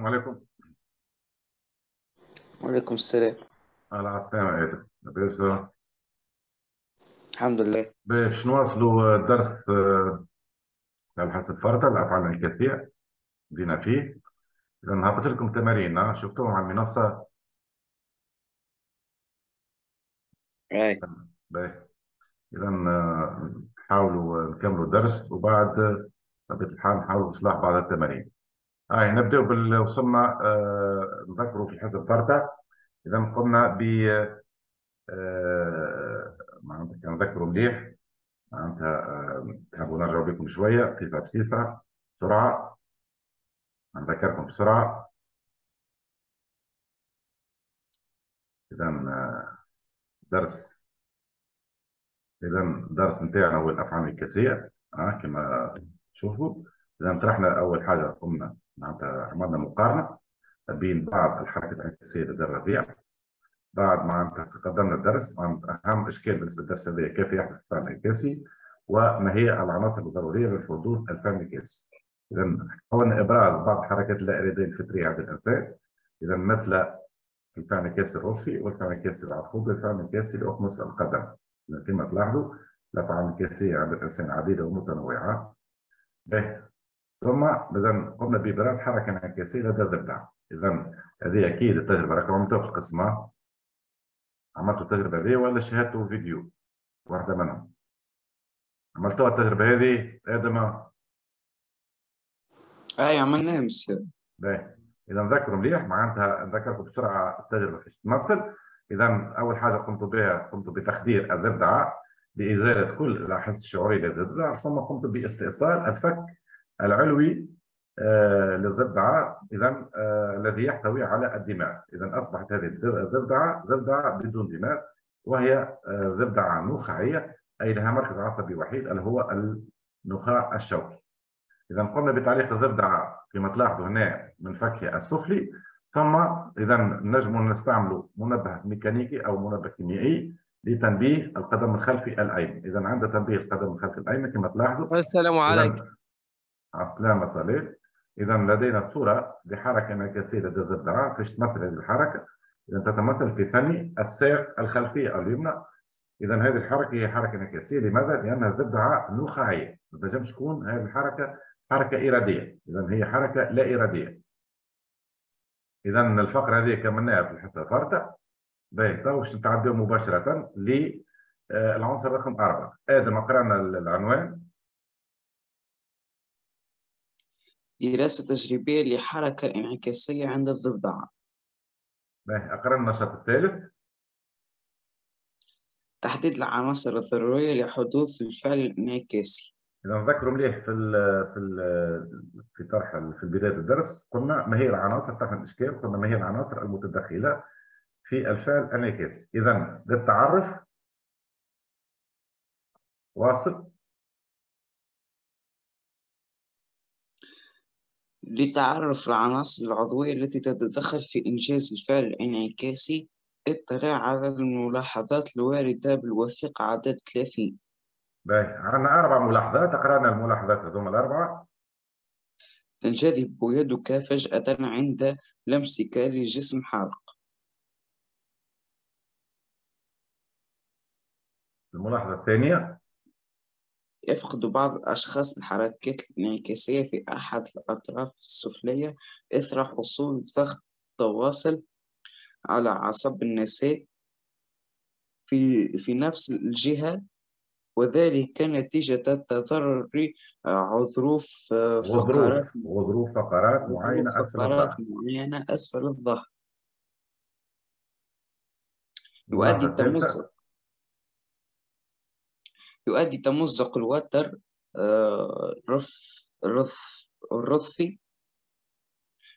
السلام عليكم. وعليكم السلام. على السلامة آدم لاباس الحمد لله. باش نواصلوا الدرس آه، على حسب فرطة الأفعال الانعكاسية بدينا فيه. إذا هبط لكم تمارين آه، شفتوهم على المنصة؟ أي. باهي. إذا آه، نحاولوا نكملوا الدرس وبعد بطبيعة الحال نحاولوا إصلاح بعض التمارين. هاي نبدأ بال وصلنا آه، في حسب فرطة إذا قمنا ب آه، معناتها نذكروا مليح. معناتها آه، تحبوا نرجع بكم شوية. في تفسيسة بسرعة نذكركم بسرعة. إذا آه، درس. إذا درس نتاعنا هو الأفعال الكاسية آه كما تشوفوا. إذا طرحنا أول حاجة قمنا معناتها عملنا مقارنة بين بعض الحركات الانعكاسية لدى الربيع. بعد ما قدمنا الدرس أهم إشكال بالنسبة للدرس هذا كيف يحدث الفعل الانعكاسي وما هي العناصر الضرورية للحدوث الفعل الانعكاسي إذا حاولنا إبراز بعض الحركات اللا إرادية الفطرية عند الإنسان. إذا مثل الفعل الانعكاسي الرصفي والفعل الانعكاسي العقوب والفعل الانعكاسي لأخمص القدم. كما تلاحظوا الأفعال الانعكاسية عند الإنسان عديدة ومتنوعة. به ثم إذا قمنا بإبراز حركة انعكاسية لدى الضفدع إذا هذه أكيد التجربة. راكم عملتوها في القسم عملتوا التجربة هذه ولا شاهدتوا فيديو واحدة منهم. عملتوها التجربة هذه آدم أي عملناها مس باهي. إذا نذكروا مليح. معناتها نذكركم بسرعة التجربة كيفاش تمثل إذا أول حاجة قمت بها قمت بتخدير الضفدعة بإزالة كل الأحاسيس الشعورية للضفدع ثم قمت باستئصال الفك العلوي آه، للضفدعة إذا آه، الذي يحتوي على الدماغ إذا أصبحت هذه الضفدعة ضفدعة بدون دماغ وهي آه، ضفدعة نخاعية أي لها مركز عصبي وحيد اللي هو النخاع الشوكي. إذا قمنا بتعليق الضفدعة كما تلاحظوا هنا من فكها السفلي ثم إذا نجم نستعمل منبه ميكانيكي أو منبه كيميائي لتنبيه القدم الخلفي الأيمن. إذا عند تنبيه القدم الخلفي الأيمن كما تلاحظوا السلام عليكم. السلام عليكم إذا لدينا صورة لحركة انعكاسية لدى الضفدعة كيفاش تمثل هذه الحركة. إذا تتمثل في ثني الساق الخلفية اليمنى. إذا هذه الحركة هي حركة انعكاسية لماذا؟ لأنها الضفدعة نخاعية. ما تنجمش تكون هذه الحركة حركة إرادية. إذا هي حركة لا إرادية. إذا الفقرة هذه كملناها في الحصة الفارطة باهي. تو باش نتعداو مباشرة للعنصر رقم أربعة. آدم قرأنا العنوان. دراسة تجريبية لحركة انعكاسية عند الضفدع باهي أقرأنا النشاط الثالث. تحديد العناصر الضرورية لحدوث الفعل الانعكاسي. إذا نذكروا مليح في ال في ال في طرح في بداية الدرس. قلنا ما هي العناصر؟ طرح الإشكال. قلنا ما هي العناصر المتدخلة في الفعل الانعكاسي. إذا للتعرف. واصل. لتعرف العناصر العضوية التي تتدخل في إنجاز الفعل الانعكاسي. اطلع على الملاحظات الواردة بالوثيقة عدد 30 باهي. عندنا أربع ملاحظات. قرأنا الملاحظات هذوما الأربعة. تنجذب يدك فجأة عند لمسك لجسم حارق الملاحظة الثانية. يفقد بعض الأشخاص الحركات الانعكاسية في أحد الأطراف السفلية. إثر حصول ضغط تواصل على أعصاب النساء في في نفس الجهة وذلك نتيجة تضرر عظروف غضروف فقرات غضروف فقرات معينة أسفل فقرات معينة أسفل الظهر يؤدي الثالثة تمزق يؤدي تمزق الوتر آه، رف رف الرصفي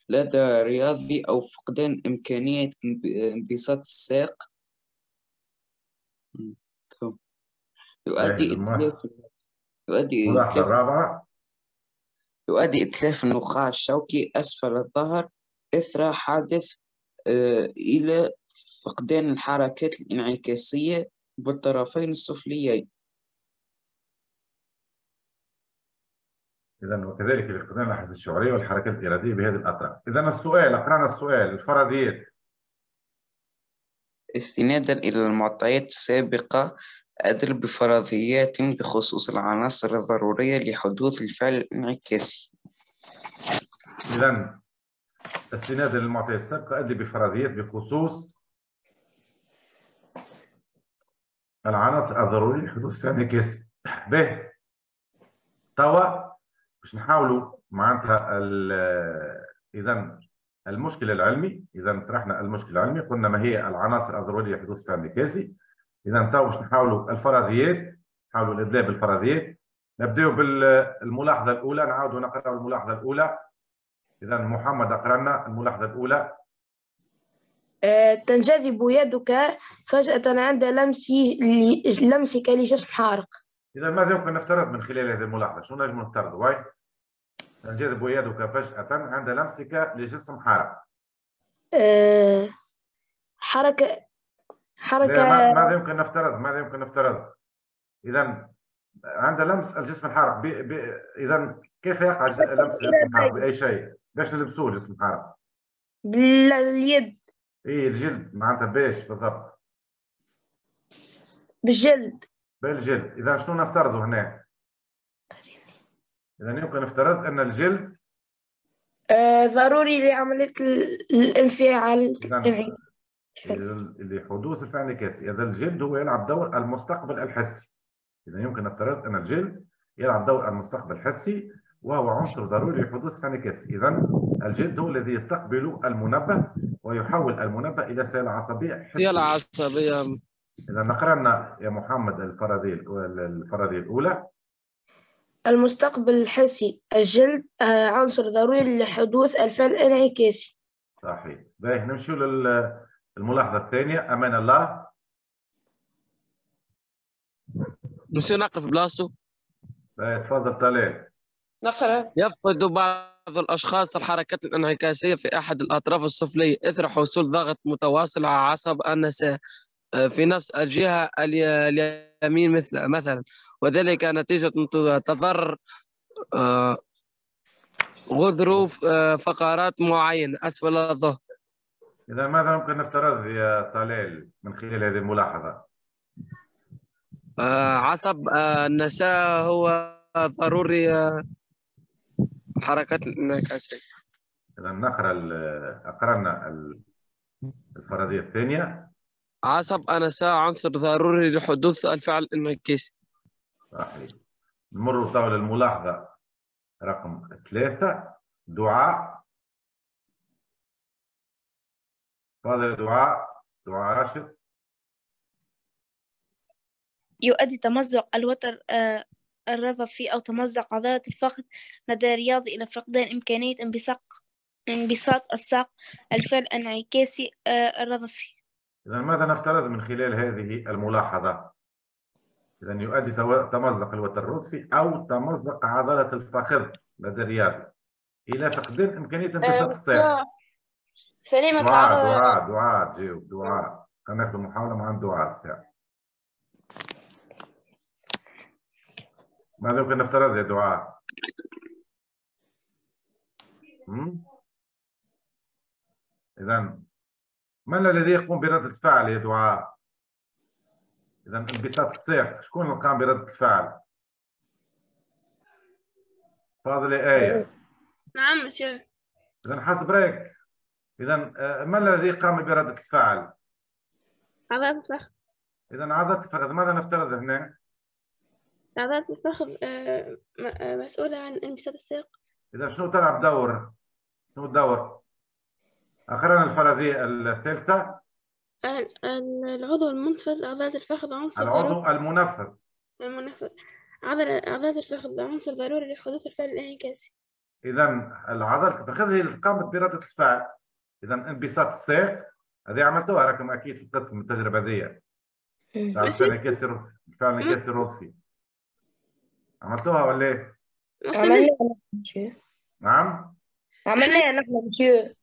لدى رياضي أو فقدان إمكانية انب- انبساط الساق. يؤدي الم- إتلاف يؤدي إتلاف. الرابعة. يؤدي إتلاف النخاع الشوكي أسفل الظهر إثر حادث آه، إلى فقدان الحركات الانعكاسية بالطرفين السفليين. إذا وكذلك الاقتران الأحاسيس الشعورية والحركات الإرادية بهذه الأطراف. إذا السؤال قرأنا السؤال الفرضيات استنادا إلى المعطيات السابقة. أدل بفرضيات بخصوص العناصر الضرورية لحدوث الفعل الانعكاسي. إذا استنادا للمعطيات السابقة. أدل بفرضيات بخصوص العناصر الضرورية لحدوث فعل انعكاسي. به. توا. باش نحاولوا معناتها اذا المشكل العلمي اذا طرحنا المشكل العلمي قلنا ما هي العناصر الضروريه لحدوث فهم كاسي اذا تو باش نحاولوا الفرضيات نحاولوا الادلاء بالفرضيات نبداو بالملاحظة الأولى نعاودوا نقراو الملاحظة الأولى. اذا محمد اقرا لنا الملاحظة الأولى. آه، تنجذب يدك فجأة عند لمس لمسك لجسم حارق. إذا ماذا يمكن نفترض من خلال هذه الملاحظة؟ شو نجم نفترض؟ واي. تنجذب يدك فجأة عند لمسك لجسم حارق. أه حركة حركة ماذا يمكن نفترض؟ ماذا يمكن نفترض؟ إذا عند لمس الجسم. ب... إذا كيف يقع لمس الجسم الحارق بأي شيء؟ باش نلبسوه الجسم الحارق؟ باليد إيه الجلد معناتها باش بالضبط؟ بالجلد بالجلد إذا شنو نفترض هنا؟ إذا يمكن نفترض أن الجلد آه ضروري لعملية الانفعال لحدوث الفعل الكاسي إذا الجلد هو يلعب دور المستقبل الحسي. إذا يمكن نفترض أن الجلد يلعب دور المستقبل الحسي وهو عنصر ضروري لحدوث فعل الكاسي إذا الجلد هو الذي يستقبل المنبه ويحول المنبه إلى سيالة عصبية حسية. عصبية. إذا نقرأ لنا يا محمد الفرضية الفرضية الأولى. المستقبل الحسي الجلد آه، عنصر ضروري لحدوث الفعل الانعكاسي صحيح. باهي نمشي للملاحظة الثانية. أمان الله. نمشي نقرا في بلاصتو باهي تفضل طلال. نقرأ. يفقد بعض الأشخاص الحركات الانعكاسية في أحد الأطراف السفلية إثر حصول ضغط متواصل على عصب النساء. في نفس الجهة اليمين مثل مثلا. وذلك نتيجة تضرر آه، غضروف آه، فقرات معينة أسفل الظهر. إذا ماذا ممكن نفترض يا طلال من خلال هذه الملاحظة؟ عصب النساء هو ضروري حركة الانعكاسية إذا نقرأ أقرأنا الفرضية الثانية. عصب أنساء عنصر ضروري لحدوث الفعل الانعكاسي صحيح. نمر توا للملاحظة رقم ثلاثة. دعاء. تفضل دعاء. دعاء راشد. يؤدي تمزق الوتر آه، الرضفي أو تمزق عضلة الفخذ لدى الرياضي إلى فقدان إمكانية انبساط انبساط الساق الفعل الانعكاسي آه، الرضفي إذا ماذا نفترض من خلال هذه الملاحظة؟ إذا يؤدي تمزق الوتر الرضفي أو تمزق عضلة الفخذ لدى الرياضي إلى فقدان إمكانية انبساط الساق. سليمة دعاء دعاء دعاء جيو دعاء خلينا ناخذ محاولة مع دعاء الساعة. ماذا يمكن نفترض يا دعاء؟ إذا من الذي يقوم برد الفعل يا دعاء؟ إذا انبساط الساق شكون اللي قام برد الفعل؟ فاضل آية نعم مسيو إذا حسب رأيك إذا آه، من الذي قام برد الفعل؟ عضلة الفخذ إذا عضلة الفخذ ماذا نفترض هنا؟ عضلة الفخذ آه، آه، مسؤولة عن انبساط الساق إذا شنو تلعب دور؟ شنو الدور؟ أقرأنا الفرضية الثالثة. العضو المنفذ عضلة الفخذ عنصر العضو المنفذ. المنفذ. عضلة عضلة الفخذ عنصر ضروري لحدوث الفعل الانعكاسي. إذا العضلة الفخذ هي اللي قامت بإرادة الفعل. إذا انبساط الساق هذه عملتوها راكم أكيد في القسم التجربة هذه الفعل الانعكاسي الرصفي عملتوها ولا إيه؟ عملناها نعم؟ عملناها نحن مشيو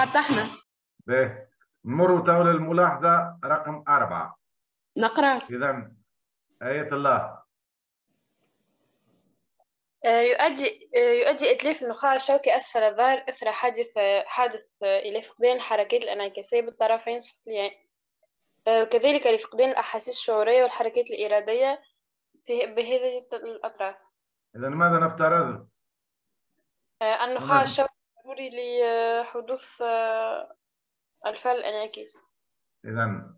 حتى إحنا. باهي نمر تو للملاحظة رقم أربعة. نقرأ. إذا آية الله. آه، يؤدي آه، يؤدي إتلاف النخاع الشوكي أسفل الظهر إثر حادث حادث إلى فقدان الحركات الانعكاسية بالطرفين السفليين آه، وكذلك لفقدان الأحاسيس الشعورية والحركات الإرادية في بهذه الأطراف إذا ماذا نفترض؟ النخاع تمام. الشوكي ضروري لحدوث آه، الفعل الانعكاسي إذا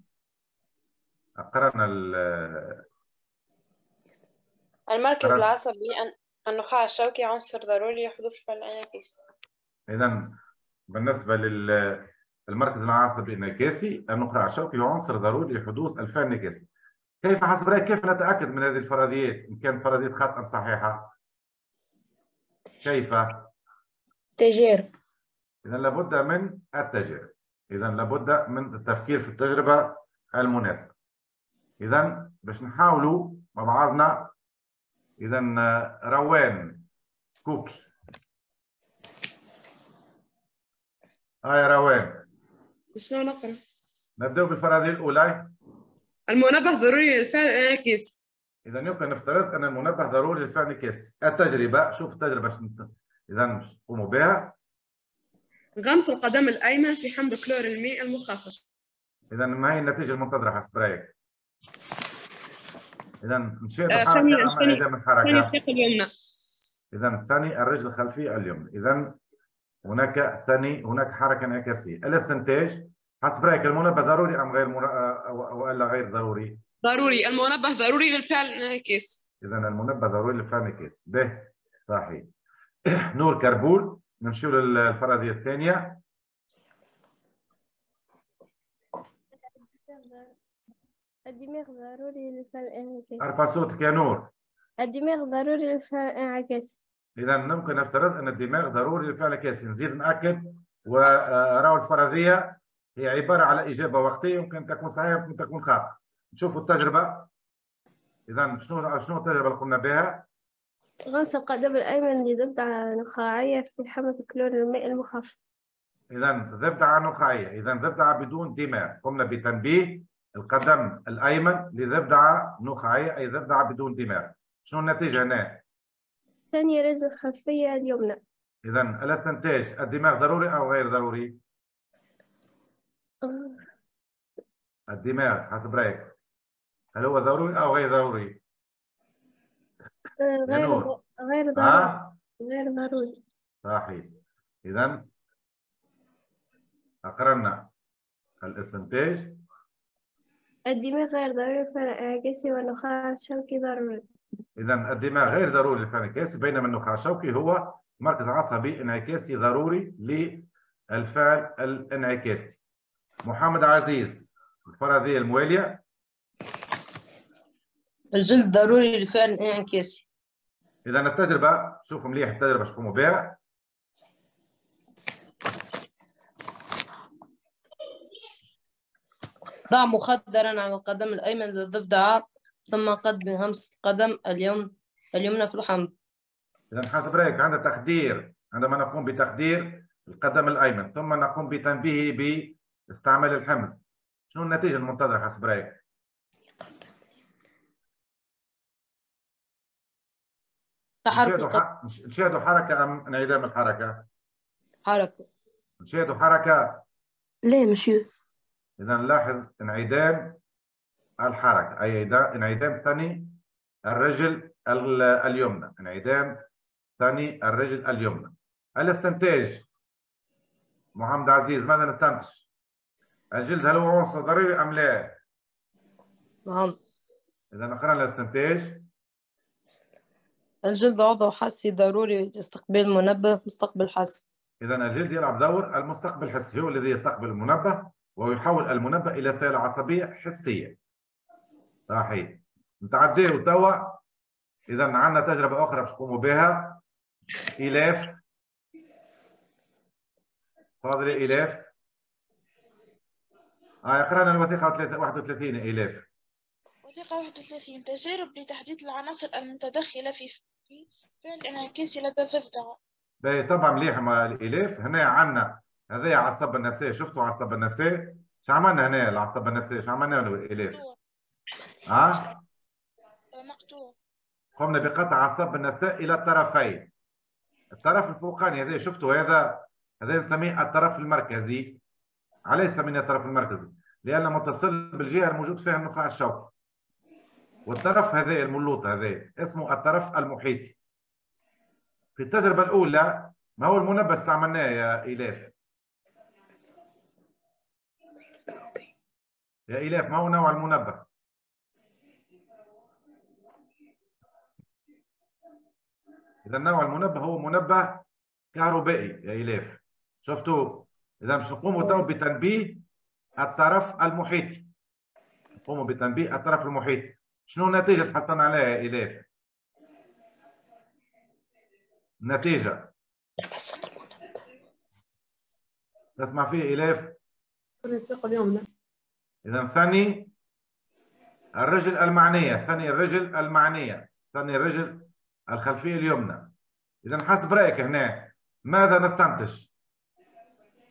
ال- المركز. العصبي النخاع الشوكي عنصر ضروري لحدوث الفعل الانعكاسي إذا بالنسبة للمركز العصبي الانعكاسي النخاع الشوكي عنصر ضروري لحدوث الفعل الانعكاسي. كيف حسب رأيك كيف نتأكد من هذه الفرضيات إن كانت فرضيات خاطئة أم صحيحة؟ كيف؟ تجارب إذا لابد من التجارب. إذا لابد من التفكير في التجربة المناسبة. إذا باش نحاولوا مع بعضنا إذا روان كوكي. هاي روان شنو نقرأ؟ نبدأ بالفرضية الأولى. المنبه ضروري للفعل الانعكاسي إذا يمكن نفترض أن المنبه ضروري للفعل الكاسي. التجربة شوف التجربة باش باش نقوموا بها. غمس القدم الأيمن في حمض كلور الماء المخفف إذا ما هي النتيجة المنتظرة حسب رأيك؟ إذا نشاهد آه، ثانية- انعدام ثاني الحركة؟ الساق اليمنى إذا الثاني الرجل الخلفية اليمنى. إذا هناك ثاني هناك حركة انعكاسية. الاستنتاج حسب رأيك المنبه ضروري أم غير مر... أو- وإلا غير ضروري؟ ضروري المنبه ضروري للفعل الانعكاسي إذا المنبه ضروري للفعل الكاسي. به صحيح. نور كربول نمشيو للفرضية الثانية. الدماغ ضروري للفعل الانعكاسي أرفع صوتك يا نور. الدماغ ضروري للفعل الانعكاسي إذا ممكن نفترض أن الدماغ ضروري للفعل الكاسي، نزيد نأكد وراو الفرضية هي عبارة على إجابة وقتية يمكن تكون صحيحة يمكن تكون خاطئة. نشوفوا التجربة. إذا شنو شنو التجربة اللي قمنا بها؟ غمس القدم الأيمن لضفدع نخاعية في حمض كلور الماء المخفف إذا ضفدعة نخاعية، إذا ضفدعة بدون دماغ، قمنا بتنبيه القدم الأيمن لضفدعة نخاعية أي ضفدعة بدون دماغ. شنو النتيجة هنا؟ ثاني رجل الخلفية اليمنى إذا الاستنتاج الدماغ ضروري أو غير ضروري؟ الدماغ حسب رأيك هل هو ضروري أو غير ضروري؟ آه، غير. غير ضروري ها؟ غير ضروري صحيح. إذا أقرنا الاستنتاج الدماغ غير ضروري للفعل الانعكاسي والنخاع الشوكي ضروري. إذا الدماغ غير ضروري للفعل الانعكاسي بينما النخاع الشوكي هو مركز عصبي انعكاسي ضروري للفعل الانعكاسي. محمد عزيز الفرضية الموالية. الجلد ضروري للفعل الانعكاسي إذا التجربة شوفوا مليح التجربة باش تقوموا بها ضع مخدرا على القدم الأيمن للضفدعة ثم قد بهمس القدم اليمن اليمنى في الحمض إذا حسب رأيك عند تخدير عندما نقوم بتخدير القدم الأيمن ثم نقوم بتنبيهه بإستعمال الحمل شنو النتيجة المنتظرة حسب رأيك؟ تحرك نشاهدوا القدم ح- نش- نشاهدوا حركة أم انعدام الحركة؟ حركة؟ نشاهدوا حركة؟ لا مسيو إذا نلاحظ انعدام الحركة أي انعدام ثاني الرجل ال- اليمنى. انعدام ثاني الرجل اليمنى. الاستنتاج محمد عزيز ماذا نستنتج؟ الجلد هل هو عنصر ضروري أم لا؟ نعم. إذا نقرأ الاستنتاج. الجلد عضو حسي ضروري لاستقبال المنبه مستقبل حسي. إذا الجلد يلعب دور المستقبل الحسي هو الذي يستقبل المنبه ويحول المنبه إلى سيلة عصبية حسية. صحيح. نتعديه توا إذا عندنا تجربة أخرى باش نقوموا بها. إلاف فاضل يا إلاف آه قرأنا الوثيقة 31 إلاف وثيقة 31 تجارب لتحديد العناصر المتدخلة في في فعل انعكاسي لدى الضفدع باهي طبعا مليح مع الإلاف هنا عندنا هذايا عصب النساء. شفتوا عصب النساء؟ إيش عملنا هنا العصب النساء؟ إيش عملنا له مقطوع. ها؟ مقطوع. قمنا بقطع عصب النساء إلى الطرفين. الطرف الفوقاني هذا شفتوا هذا؟ هذا نسميه الطرف المركزي. علاش سميناه الطرف المركزي؟ لأنه متصل بالجهة الموجود فيها النخاع الشوكي. والطرف هذا الملوط هذا اسمه الطرف المحيطي. في التجربة الأولى ما هو المنبه استعملناه يا إيلاف؟ يا إيلاف ما هو نوع المنبه؟ إذا نوع المنبه هو منبه كهربائي يا إيلاف. شفتوا؟ إذا باش نقوموا تو بتنبيه الطرف المحيطي. نقوموا بتنبيه الطرف المحيطي. شنو النتيجة تحصل عليها يا إيلاف؟ النتيجة تسمع فيه لا إذا ثاني الرجل المعنية ثاني الرجل المعنية ثاني الرجل الخلفية اليمنى إذا حسب رأيك هنا ماذا نستنتج؟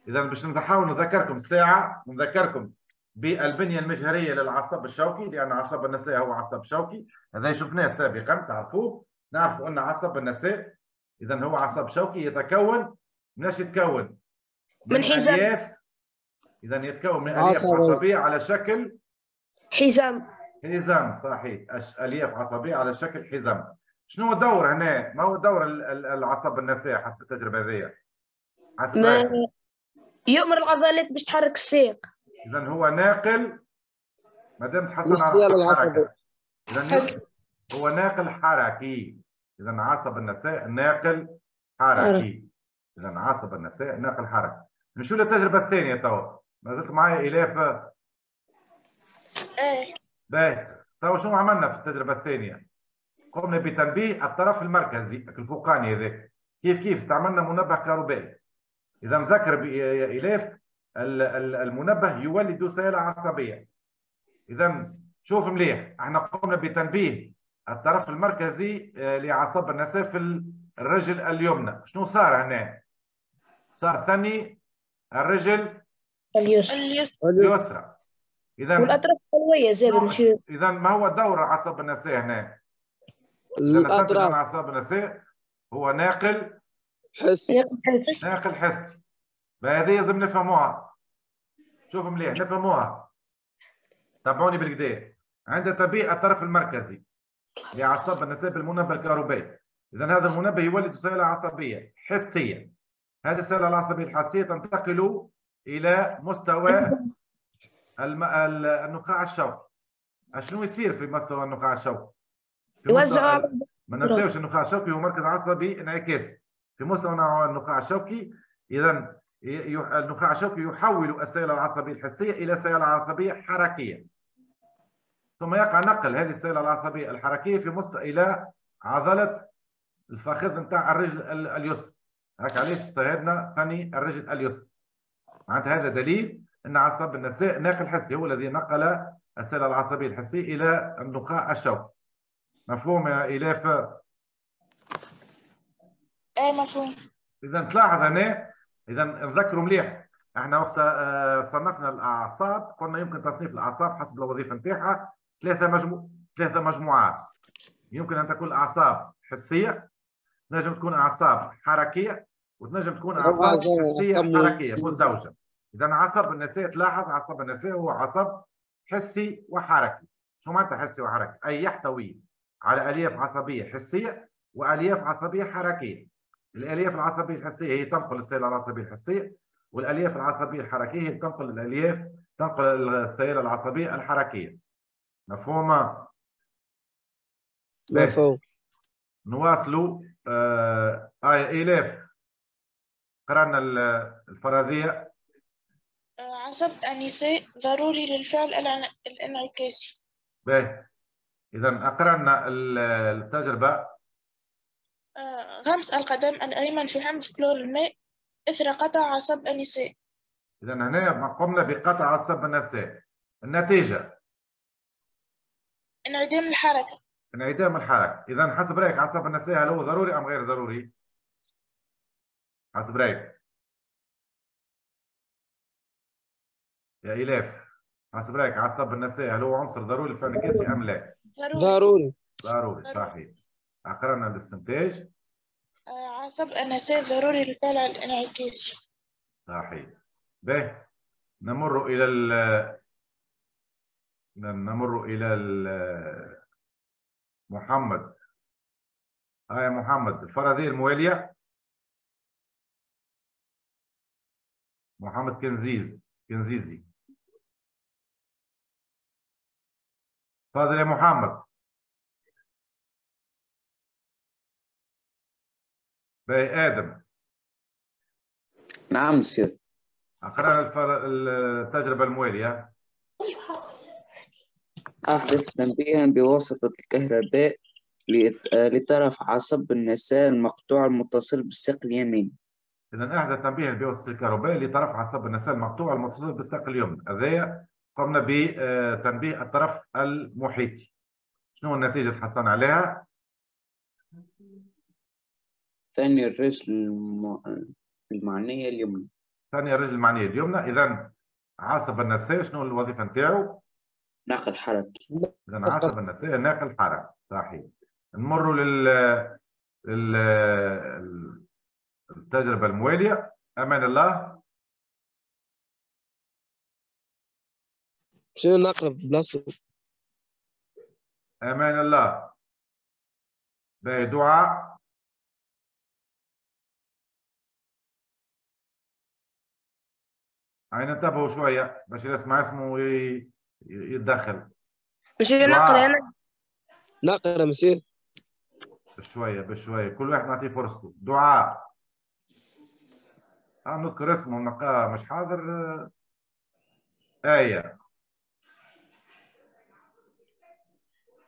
إذا باش نحاول نذكركم ساعة نذكركم بالبنية المجهرية للعصب الشوكي لأن عصب النساء هو عصب شوكي. هذا شفناه سابقا تعرفوه؟ نعرف أن عصب النساء إذا هو عصب شوكي يتكون من إيش يتكون؟ من حزام. ألياف. إذا يتكون من ألياف عصبي. عصبية على شكل حزام. حزام صحيح. أش- ألياف عصبية على شكل حزام. شنو الدور هنا؟ ما هو دور ال- ال- العصب النساء حسب التجربة هذه. يؤمر العضلات باش تحرك الساق إذا هو ناقل ما دام تحصل على إذا. هو ناقل حركي. إذا عصب النساء ناقل حركي. إذا عصب النساء ناقل حركي. نشوف التجربة الثانية توا. ما زلت معايا إلاف. إيه. باهي. تو شنو عملنا في التجربة الثانية؟ قمنا بتنبيه الطرف المركزي الفوقاني هذاك. كيف كيف؟ استعملنا منبه كهربائي. إذا نذكر يا الاف ال- ال- المنبه يولد سيالة عصبية. إذا شوف مليح إحنا قمنا بتنبيه الطرف المركزي آه، لعصب النسا في ال- الرجل اليمنى. شنو صار هنا؟ صار ثاني الرجل اليسر اليسر اليسرى. إذا والأطراف العلويه زاد ماشي إذا ما هو دور عصب النساء هنا؟ إذا الأطراف. أعصاب النساء هو ناقل حس. ناقل حسي فهذه لازم نفهموها. شوف مليح نفهموها. تابعوني بالكدا عند تنبيه الطرف المركزي. لعصب النسا بالمنبه الكهربائي. إذا هذا المنبه يولد سيالة عصبية حسية. هذه السيالة العصبية الحسية تنتقل إلى مستوى النخاع الشوكي. شنو يصير في مستوى النخاع الشوكي؟ يوزعوا ما ننساوش النخاع الشوكي هو مركز عصبي انعكاسي في مستوى النخاع الشوكي اذا النخاع الشوكي يحول السيالة العصبية الحسية إلى سيالة عصبية حركية ثم يقع نقل هذه السيالة العصبية الحركية في مستوى إلى عضلة الفخذ نتاع الرجل ال- اليسرى. هكا علاش؟ استهدنا ثاني الرجل اليسرى. معناتها هذا دليل أن عصب النساء ناقل حسي هو الذي نقل السيالة العصبية الحسية إلى النخاع الشوكي مفهوم يا إلاف؟ إيه مفهوم. إذا تلاحظ هنا اذا نذكروا مليح. إحنا وقت آه، صنفنا الأعصاب قلنا يمكن تصنيف الأعصاب حسب الوظيفة نتاعها. ثلاثة مجمو... ثلاثة مجموعات. يمكن أن تكون أعصاب حسية تنجم تكون أعصاب حركية وتنجم تكون أعصاب أعصاب- حسية حركية مزدوجه اذا عصب النساء تلاحظ عصب النساء هو عصب حسي وحركي. شو معناتها حسي وحركي؟ أي يحتوي على ألياف عصبية حسية وألياف عصبية حركية. الألياف العصبية الحسية هي تنقل السياله العصبية الحسية والألياف العصبية الحركية هي تنقل الألياف تنقل السياله العصبية الحركية. مفهومه مفهوم. نواصلوا آه آية إلاف قرأنا ال- الفرضية آه، عصب النساء ضروري للفعل الانع- الانعكاسي باهي. إذا أقرأنا ال- التجربة. آه، غمس القدم الأيمن في حمض كلور الماء إثر قطع عصب النساء. إذا هنا ما قمنا بقطع عصب النساء. النتيجة. انعدام الحركة. انعدام الحركة. إذا حسب رأيك عصب النساء هل هو ضروري أم غير ضروري؟ حسب رأيك. يا إلاف حسب رأيك عصب النساء هل هو عنصر ضروري للفعل الكاسي أم لا؟ ضروري. ضروري. ضروري صحيح. أقرأنا الاستنتاج. آه، عصب النساء ضروري للفعل الانعكاسي صحيح. به نمر إلى ال نمر إلى ال محمد. هاي محمد الفرضية الموالية. محمد كنزيز كنزيزي. تفضل يا محمد. باي آدم. نعم سير. أقرأنا الفر- التجربة الموالية. أحدث تنبيها بواسطة الكهرباء لطرف عصب النساء المقطوع المتصل بالساق اليمين. إذا أحدث تنبيه بواسطة الكهرباء لطرف عصب النساء المقطوع المتصل بالساق اليمنى هذايا قمنا بتنبيه الطرف المحيطي. شنو النتيجة اللي حصلنا عليها؟ ثاني الرجل الم- المعنية اليمنى. ثانية الرجل المعنية اليمنى. إذا عصب النساء شنو الوظيفة نتاعو؟ نقل حركي إذا عصب النساء ناقل حركة. صحيح. نمروا لل لل التجربة الموالية. أمان الله. شنو نقرب بلاصة أمان الله. باهي دعاء. هاي ننتبهوا شوية باش إذا سمع اسمه يتدخل مش نقرا. أنا نقرا مسير بشوية بشوية كل واحد نعطيه فرصته دعاء آه نذكر اسمه نلقاه مش حاضر آية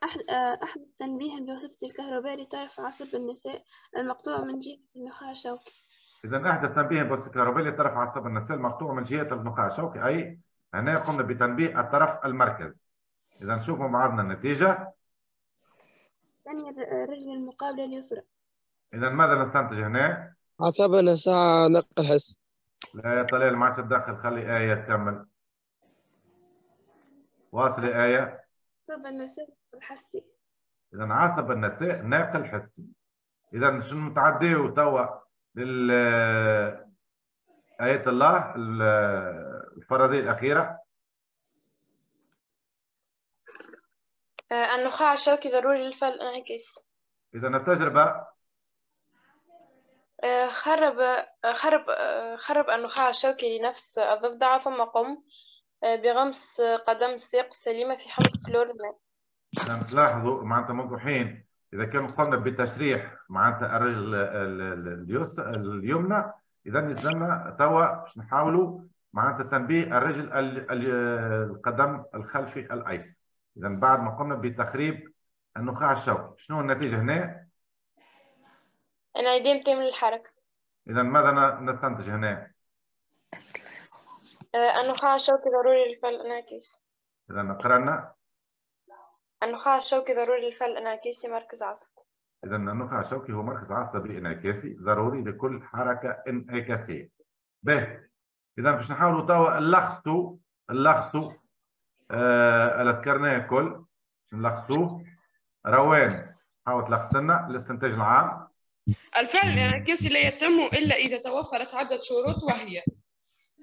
أحد- أحدث تنبيها بواسطة الكهرباء لطرف عصب النساء المقطوع من جهة النخاع الشوكي. إذا أحدث تنبيه بواسطة الكهربائي لطرف عصب النساء المقطوع من جهة النخاع الشوكي أي هنا قمنا بتنبيه الطرف المركزي إذا نشوفوا مع بعضنا النتيجة. ثاني الر- الرجل المقابلة اليسرى. إذا ماذا نستنتج هنا؟ عصبنا ساعة نقل حس. لا يا طلال ما عادش تدخل خلي آية تكمل. واصلي آية. عصب النساء الحسي إذا عصب النساء ناقل حسي. إذا شنو نتعديو توا لل آية الله ال- الفرضية الأخيرة. آه، النخاع الشوكي ضروري للفعل الانعكاسي إذا التجربة آه، خرب آه، خرب آه، خرب النخاع الشوكي لنفس الضفدع ثم قم آه، بغمس قدم الساق السليمة في حمض كلور الماء إذا تلاحظوا معناتها منذ إذا كان قمنا بتشريح معناتها الرجل اليمنى إذا لازمنا توا باش نحاولوا معناتها تنبيه الرجل ال- ال- القدم الخلفي الأيسر إذا بعد ما قمنا بتخريب النخاع الشوكي. شنو النتيجة هنا؟ انعدام تام للحركة إذا ماذا نستنتج هنا؟ آه، النخاع الشوكي ضروري للفعل الانعكاسي إذا قرأنا. النخاع الشوكي ضروري للفعل الانعكاسي مركز عصب إذا النخاع الشوكي هو مركز عصبي انعكاسي ضروري لكل حركة انعكاسية. به إذا باش نحاولوا توا نلخصوا نلخصوا آه ذكرناه الكل باش نلخصوه روان حاول تلخص لنا الاستنتاج العام. الفعل الانعكاسي لا يتم إلا إذا توفرت عدة شروط وهي.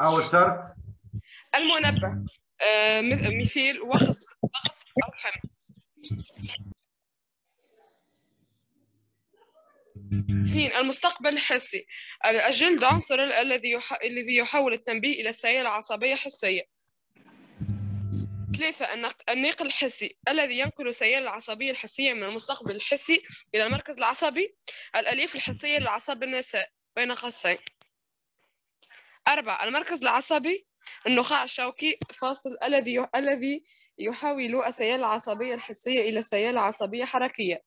أول شرط المنبه آه، مث- مثال وخز ضغط أو حمل. اثنين المستقبل الحسي الجلد عنصر ال- الذي. الذي يحول التنبيه إلى سيالة عصبية حسية ثلاثة النق... الناقل الحسي الذي ينقل سيالة العصبية الحسية من المستقبل الحسي إلى المركز العصبي الألياف الحسية لأعصاب النساء بين قوسين أربعة المركز العصبي النخاع الشوكي فاصل الذي. الذي يحول السيالة العصبية الحسية إلى سيالة عصبية حركية.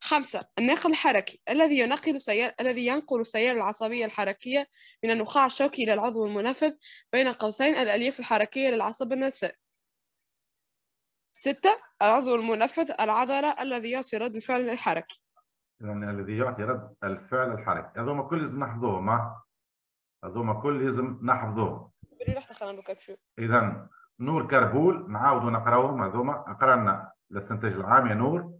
خمسة الناقل الحركي الذي ينقل سيال الذي ينقل السيالة العصبية الحركية من النخاع الشوكي إلى العضو المنفذ بين قوسين الألياف الحركية للعصب النساء ستة العضو المنفذ العضلة الذي يعطي رد الفعل الحركي. يعني الذي يعطي رد الفعل الحركي. هذوما كل لازم نحفظوهم هذوما كل لازم نحفظوهم. إذا نور كربول نعاودوا نقراوهم هذوما قرانا الاستنتاج العام يا نور.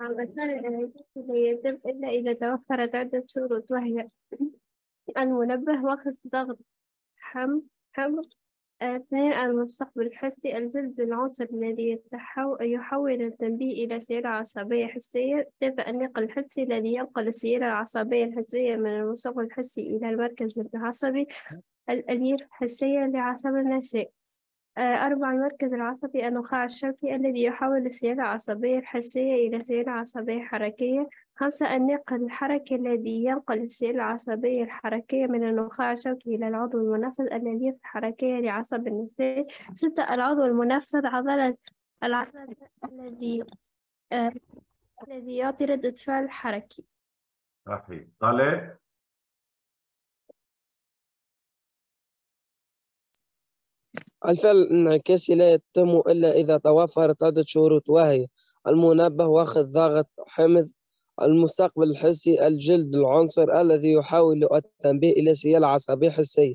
على الأركان الأنعكاسية لا يتم إلا إذا توفرت عدة شروط وهي المنبه وقت ضغط حمل حمل اثنين المستقبل الحسي الجلد العنصر الذي يحول التنبيه إلى سيالة عصبية حسية. ثلاثة النقل الحسي الذي ينقل السيالة العصبية الحسية من المستقبل الحسي إلى المركز العصبي؟ الألياف الحسية لعصب النسيء آه، أربعة المركز العصبي النخاع الشوكي الذي يحول السيالة العصبية الحسية إلى سيالة عصبية حركية. خمسة النقل الحركي الذي ينقل السيالة العصبية الحركية من النخاع الشوكي إلى العضو المنفذ الألياف الحركية لعصب النسيج ستة العضو المنفذ عضلة العضلة الذي آه، الذي يعطي ردة فعل حركي. صحيح. طالع الفعل الانعكاسي لا يتم إلا إذا توفرت عدة شروط وهي المنبه واخذ ضغط حمض المستقبل الحسي الجلد العنصر الذي يحول التنبيه إلى سيالة عصبية حسية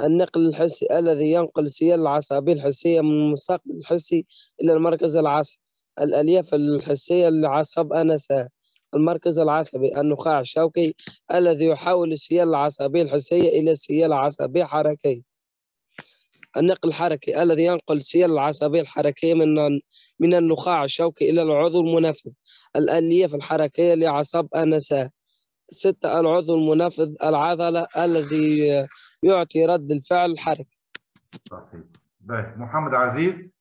النقل الحسي الذي ينقل السيالة العصبية الحسية من المستقبل الحسي إلى المركز العصبي. الألياف الحسية لعصب أنسة المركز العصبي النخاع الشوكي الذي يحول السيالة العصبية الحسية إلى سيالة عصبية حركية النقل الحركي الذي ينقل السيالة العصبية الحركية من من النخاع الشوكي إلى العضو المنفذ. الألياف الحركية لعصب أنسة ستة العضو المنفذ العضلة الذي يعطي رد الفعل الحركي. صحيح باهي محمد عزيز.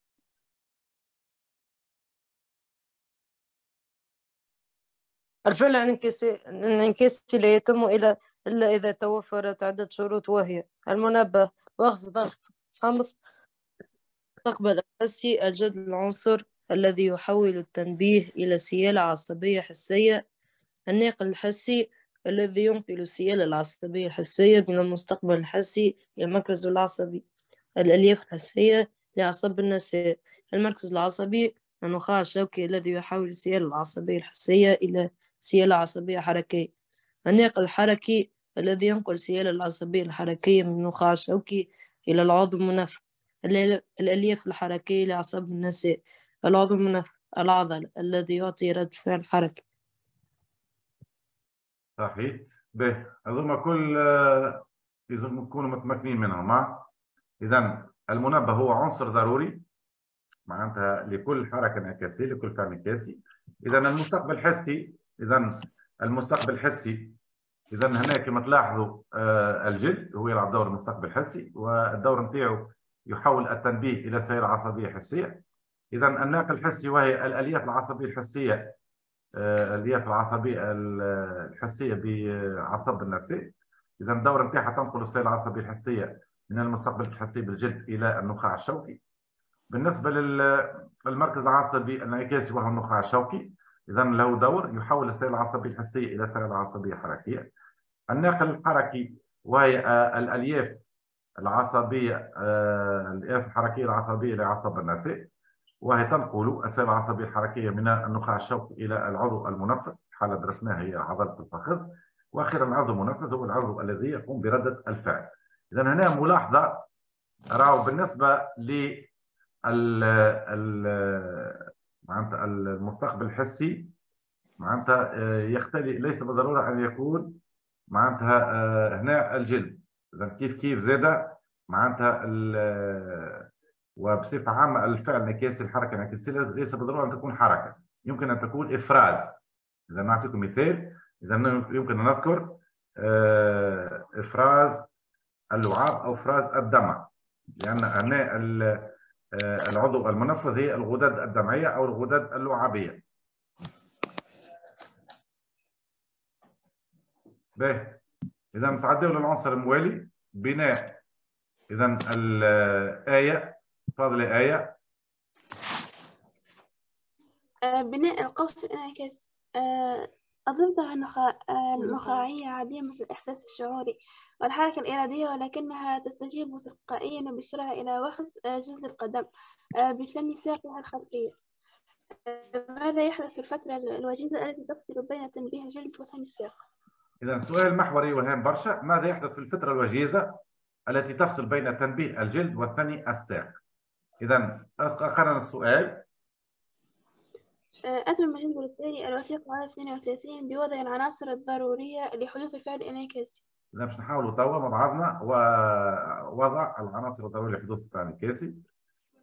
الفعل الانعكاسي الانعكاسي لا يتم إلا إذا توفرت عدة شروط وهي المنبه وأخذ ضغط حمض المستقبل الحسي الجد العنصر الذي يحول التنبيه إلى سيالة عصبية حسية. الناقل الحسي الذي ينقل السيالة العصبية الحسية من المستقبل الحسي إلى المركز العصبي الألياف الحسية لعصب النساء. المركز العصبي النخاع الشوكي الذي يحول السيالة العصبية الحسية إلى سيالة عصبية حركية. الناقل الحركي الذي ينقل السيالة العصبية الحركية من النخاع الشوكي إلى المنفذ الأل- الألياف الحركية لأعصاب النساء العضو المنفذ العضل الذي يعطي رد فعل حركي صحيح. باهي هذوما كل آه، لازم نكونوا متمكنين منهم اذا المنبه هو عنصر ضروري معناتها لكل حركة انعكاسية لكل فعل انعكاسي. اذا المستقبل الحسي اذا المستقبل الحسي إذا هنا كما تلاحظوا آه، الجلد هو يلعب دور المستقبل الحسي والدور نتاعو يحول التنبيه إلى سير عصبية حسية. إذا الناقل الحسي وهي الألياف العصبية الحسية آه، الألياف العصبية ال- الحسية بعصب النسا إذا الدوره نتاعها تنقل السيالة العصبية الحسية من المستقبل الحسي بالجلد إلى النخاع الشوكي. بالنسبة للمركز العصبي الانعكاسي وهو النخاع الشوكي اذا له دور يحول السيالة العصبية الحسية إلى سيالة عصبية حركية الناقل الحركي وهي آه، الألياف العصبية آه، الألياف الحركية العصبية لعصب النسا وهي تنقل السيالة العصبية الحركية من النخاع الشوكي إلى العضو المنفذ حالة درسناها هي عضلة الفخذ. وأخيرا العضو المنفذ هو العضو الذي يقوم بردة الفعل. اذا هنا ملاحظة راهو بالنسبة ل ال ال معناتها المستقبل الحسي معناتها آه، يختلف ليس بالضرورة أن يكون معناتها آه، هنا الجلد. إذا كيف كيف زاد؟ معناتها ال- وبصفة عامة الفعل انعكاسي الحركة الانعكاسيه ليس بالضرورة أن تكون حركة. يمكن أن تكون إفراز. إذا نعطيكم مثال إذا يمكن أن نذكر آه، إفراز اللعاب أو إفراز الدمع. لأن هنا آه، العضو المنفذ هي الغدد الدمعية أو الغدد اللعابية. باهي إذا نتعدوا للعنصر الموالي. بناء. إذا الايه تفضلي آية. آه، بناء القوس الانعكاسي آه، الضفدع آه، النخاعية عديمة الإحساس الشعوري والحركة الإرادية ولكنها تستجيب تلقائيا وبسرعة إلى وخز آه، جلد القدم آه، بسن ساقها الخلفية. آه، ماذا يحدث في الفترة الوجيزة التي تفصل بين تنبيه الجلد وثني الساق؟ اذا السؤال محوري وهام برشا. ماذا يحدث في الفترة الوجيزة التي تفصل بين تنبيه الجلد والثني الساق؟ اذا قرن السؤال. آه، أتم الجدول التالي الوثيقة على 32 بوضع العناصر الضرورية لحدوث الفعل الانعكاسي إذا باش نحاولوا توا مع بعضنا ووضع العناصر الضرورية لحدوث الفعل الانعكاسي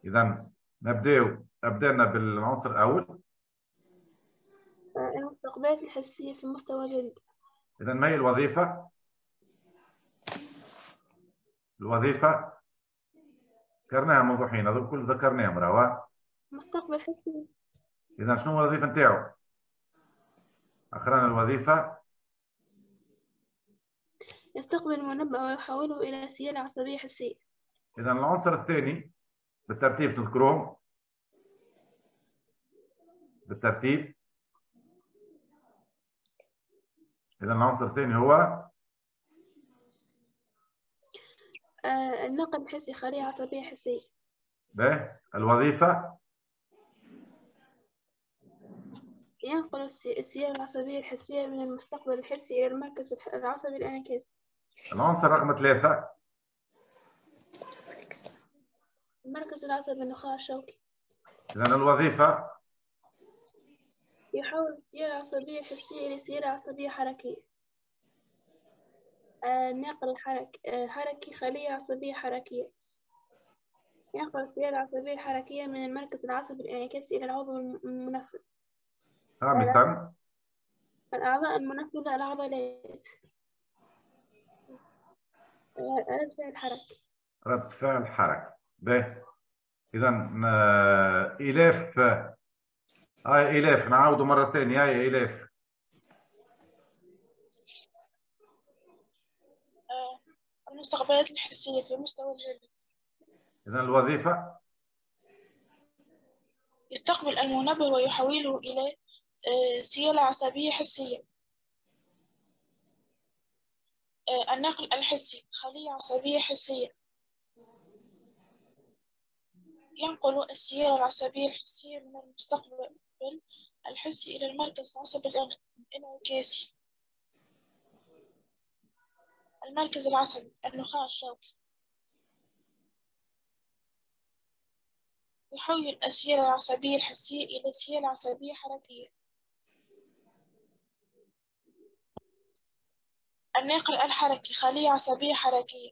إذا نبداو أبدأنا بالعنصر الأول. آه، المستقبلات الحسية في مستوى جديد. إذا ما هي الوظيفة؟ الوظيفة؟ ذكرناها منذ حين هذول كل ذكرناهم راهو مستقبل حسي. إذا شنو هو الوظيفة نتاعو؟ أخرنا الوظيفة. يستقبل المنبه ويحوله إلى سيالة عصبية حسية إذا العنصر الثاني بالترتيب تذكروهم بالترتيب. إذا العنصر الثاني هو؟ آه، النقل الحسي خلية عصبية حسية به. الوظيفة؟ ينقل السي- السيالة العصبية الحسية من المستقبل الحسي إلى المركز العصبي الانعكاسي العنصر رقم ثلاثة المركز العصبي النخاع الشوكي. إذا الوظيفة؟ يحول السيالة العصبية الحسية إلى سيالة عصبية حركية. آه، الناقل الحرك آه، حركي خلية عصبية حركية. ينقل السيالة العصبية الحركية من المركز العصبي الانعكاسي إلى العضو الم- المنفذ خامسا الأعضاء المنفذة العضلات آه، رد فعل حركي رد فعل حركة. به إذا آه، إلاف هاي إلاف نعاودوا مرة ثانية هاي إلاف آه، المستقبلات الحسية في مستوى الجلد. إذا الوظيفة. يستقبل المنبه ويحوله إلى آه، سيالة عصبية حسية. آه، النقل الحسي خلية عصبية حسية. ينقل السيالة العصبية الحسية من المستقبل الحسي إلى المركز العصبي الان- الانعكاسي. المركز العصبي النخاع الشوكي. يحول السيالة العصبية الحسية إلى سيالة عصبية حركية. الناقل الحركي خلية عصبية حركية.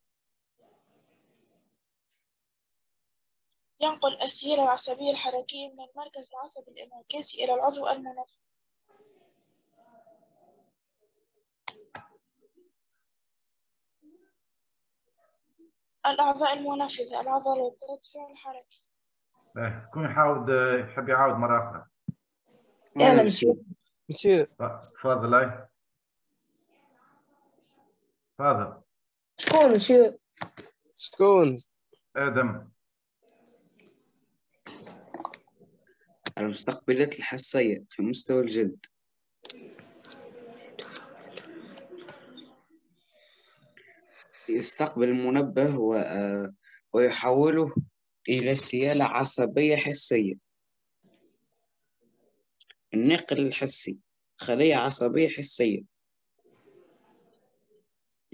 ينقل السيالة العصبية الحركية من المركز العصبي الانعكاسي إلى العضو المنفذ الأعضاء المنفذة العضلات رد فعل حركي. به كون يحاول آه، يحب يعاود مرة أخرى. يلا مسيو مسيو تفضل تفضل. شكون مسيو شكون؟ آدم. المستقبلات الحسية في مستوى الجلد. يستقبل المنبه و... آه، ويحوله إلى سيالة عصبية حسية. النقل الحسي خلية عصبية حسية.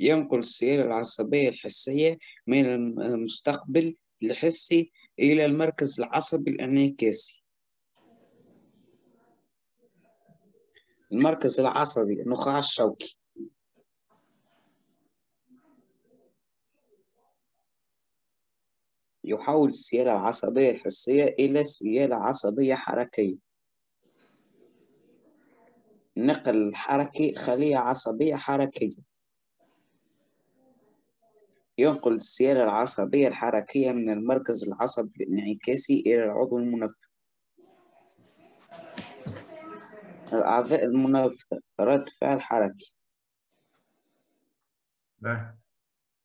ينقل السيالة العصبية الحسية من الم- المستقبل الحسي إلى المركز العصبي الانعكاسي المركز العصبي النخاع الشوكي. يحول السيالة العصبية الحسية إلى سيالة عصبية حركية. النقل الحركي خلية عصبية حركية. ينقل السيالة العصبية الحركية من المركز العصبي الانعكاسي إلى العضو المنفذ. الأعضاء المنفذة رد فعل حركي.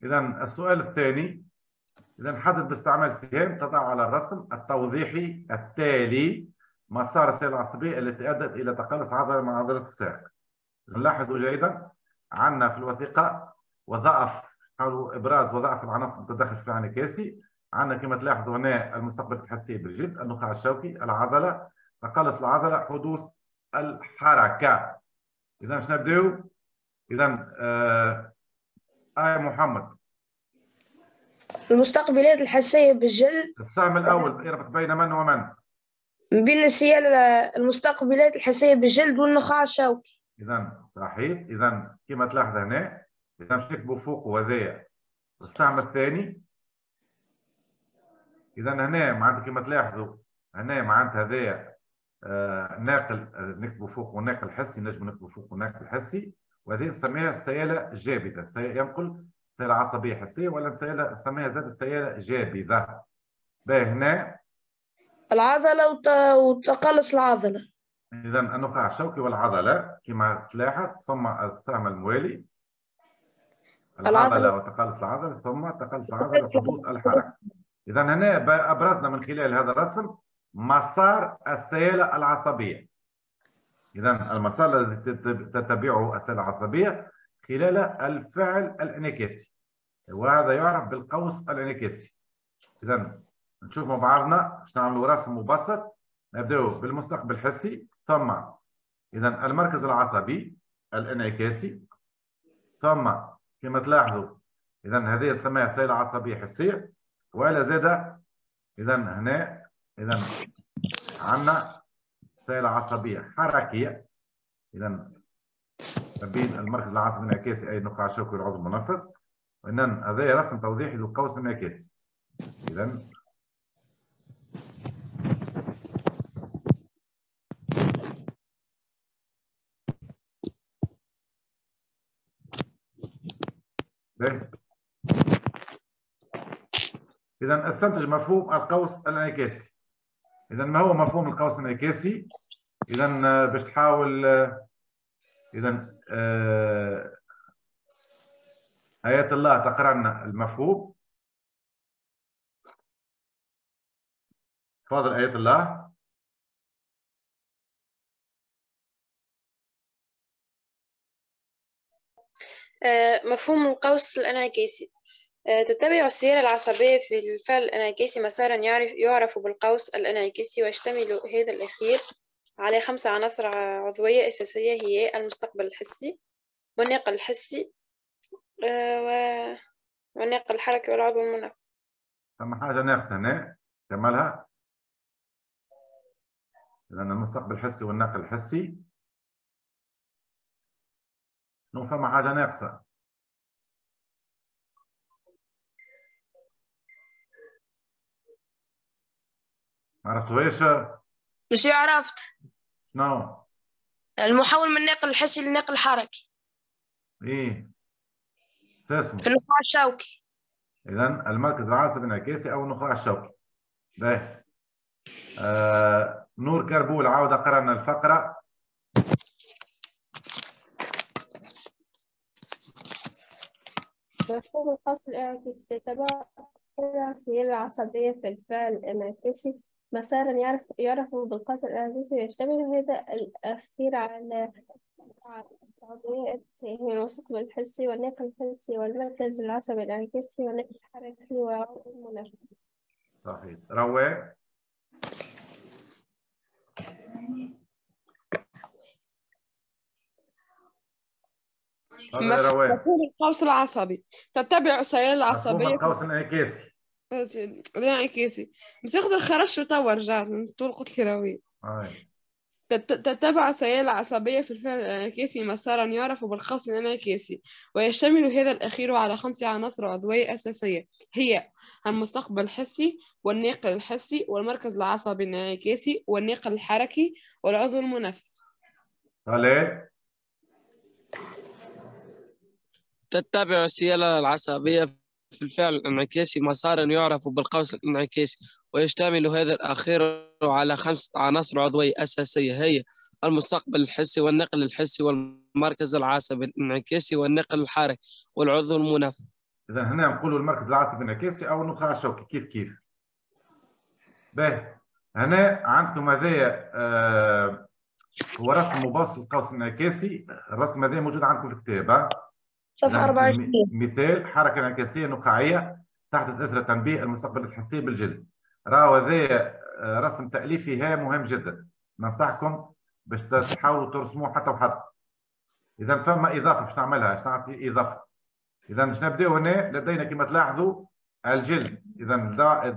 إذا السؤال الثاني إذا نحدد باستعمال سهام تضع على الرسم التوضيحي التالي مسار السيالة العصبية التي أدت إلى تقلص عضلة من عضلة الساق. نلاحظ جيدا عندنا في الوثيقة وظائف حول إبراز وظائف العناصر المتداخل في الانعكاسي عندنا كما تلاحظوا هنا المستقبل الحسي بالجلد النخاع الشوكي العضلة تقلص العضلة حدوث الحركة. إذا اش نبداو؟ إذا آه آية محمد. المستقبلات الحسية بالجلد السهم الأول يربط بين من ومن؟ بين السيالة المستقبلات الحسية بالجلد والنخاع الشوكي اذا صحيح. اذا كما تلاحظ هنا. اذا مش نكتبوا فوق وهذايا استعمل الثاني؟ إذا هنا معناتها كما تلاحظوا هنا معناتها هذايا آه ناقل آه نكتبوا فوق وناقل حسي نجم نكتبوا فوق وناقل حسي. وهذه نسميها السيالة الجابذة ينقل سيالة عصبية حسية ولا سيالة نسميها زاد السيالة جابذة باهي هنا. العضلة وت... وتقلص العضلة. إذا النخاع الشوكي والعضلة كما تلاحظ ثم السهم الموالي. العضلة. وتقلص العضلة ثم تقلص العضلة وحدوث الحركة. إذا هنا أبرزنا من خلال هذا الرسم مسار السيالة العصبية. إذا المسار الذي تتبعه السيالة العصبية خلال الفعل الانعكاسي وهذا يعرف بالقوس الانعكاسي إذا نشوف مع بعضنا باش نعملوا رسم مبسط. نبداو بالمستقبل الحسي. ثم إذا المركز العصبي الانعكاسي ثم كما تلاحظوا. اذا هذه تسمى سيله عصبيه حسيه ولا زاد اذا هنا اذا عندنا سيله عصبيه حركيه اذا بين المركز العصبي الانعكاسي اي النخاع الشوكي والعضو المنفذ وان هذا رسم توضيحي للقوس الانعكاسي اذا إذا أستنتج مفهوم القوس الانعكاسي. إذا ما هو مفهوم القوس الانعكاسي؟ إذا باش تحاول إذا آيات الله تقرأ لنا المفهوم. تفضل آيات الله. مفهوم القوس الانعكاسي تتبع السيالة العصبية في الفعل الانعكاسي مسارا يعرف, يعرف بالقوس الانعكاسي ويشتمل هذا الأخير على خمس عناصر عضوية أساسية هي المستقبل الحسي والناقل الحسي والناقل الحركي والعضو المنفذ ثم حاجة ناقصة هنا كملها إذا المستقبل الحسي والناقل الحسي. شنو فما حاجة ناقصة. عرفتوهاش مش عرفت. شنو؟ المحول من الناقل الحسي للناقل الحركي إيه. اسمه في النخاع الشوكي. اذا المركز العصبي الانعكاسي أو النخاع الشوكي. باهي آه نور كربول عاود قرأنا الفقرة. مفهوم القوس الانعكاسي تتبع السيالة العصبية في الفعل الانعكاسي مسارا يعرف يعرف بالقوس الانعكاسي ويشتمل هذا الأخير على العضوية هي المستقبل الحسي والناقل الحسي والمركز العصبي الانعكاسي والناقل الحركي والمنفذ صحيح. رواه. مفهوم القوس العصبي. تتبع السيالة العصبية؟ القوس الانعكاسي الانعكاسي بس ياخد الخرش وتوا رجعت من طول قلت لي راوي تتبع السيالة العصبية في الفعل الانعكاسي مسارا يعرف بالقوس الانعكاسي ويشتمل هذا الأخير على خمس عناصر عضوية أساسية. هي المستقبل الحسي والناقل الحسي والمركز العصبي الانعكاسي والناقل الحركي والعضو المنفذ. عليه تتبع السيالة العصبية في الفعل الانعكاسي مسارا يعرف بالقوس الانعكاسي ويشتمل هذا الأخير على خمس عناصر عضوية أساسية هي المستقبل الحسي والنقل الحسي والمركز العصبي الانعكاسي والنقل الحركي والعضو المنفذ. إذا هنا نقولوا المركز العصبي الانعكاسي أو النخاع الشوكي كيف كيف؟ باهي. هنا عندكم هذايا آه هو رسم مبسط للقوس الانعكاسي الرسم هذا موجود عندكم في الكتاب ها صفحة 24 مثال حركة انعكاسية نخاعية تحدث إثر تنبيه المستقبل الحسي بالجلد. راهو هذا رسم تأليفي ها مهم جدا. ننصحكم باش تحاولوا ترسموه حتى وحدكم إذا فما إضافة باش نعملها؟ باش نعطي إضافة؟ إذا باش نبدأو هنا لدينا كما تلاحظوا الجلد. إذا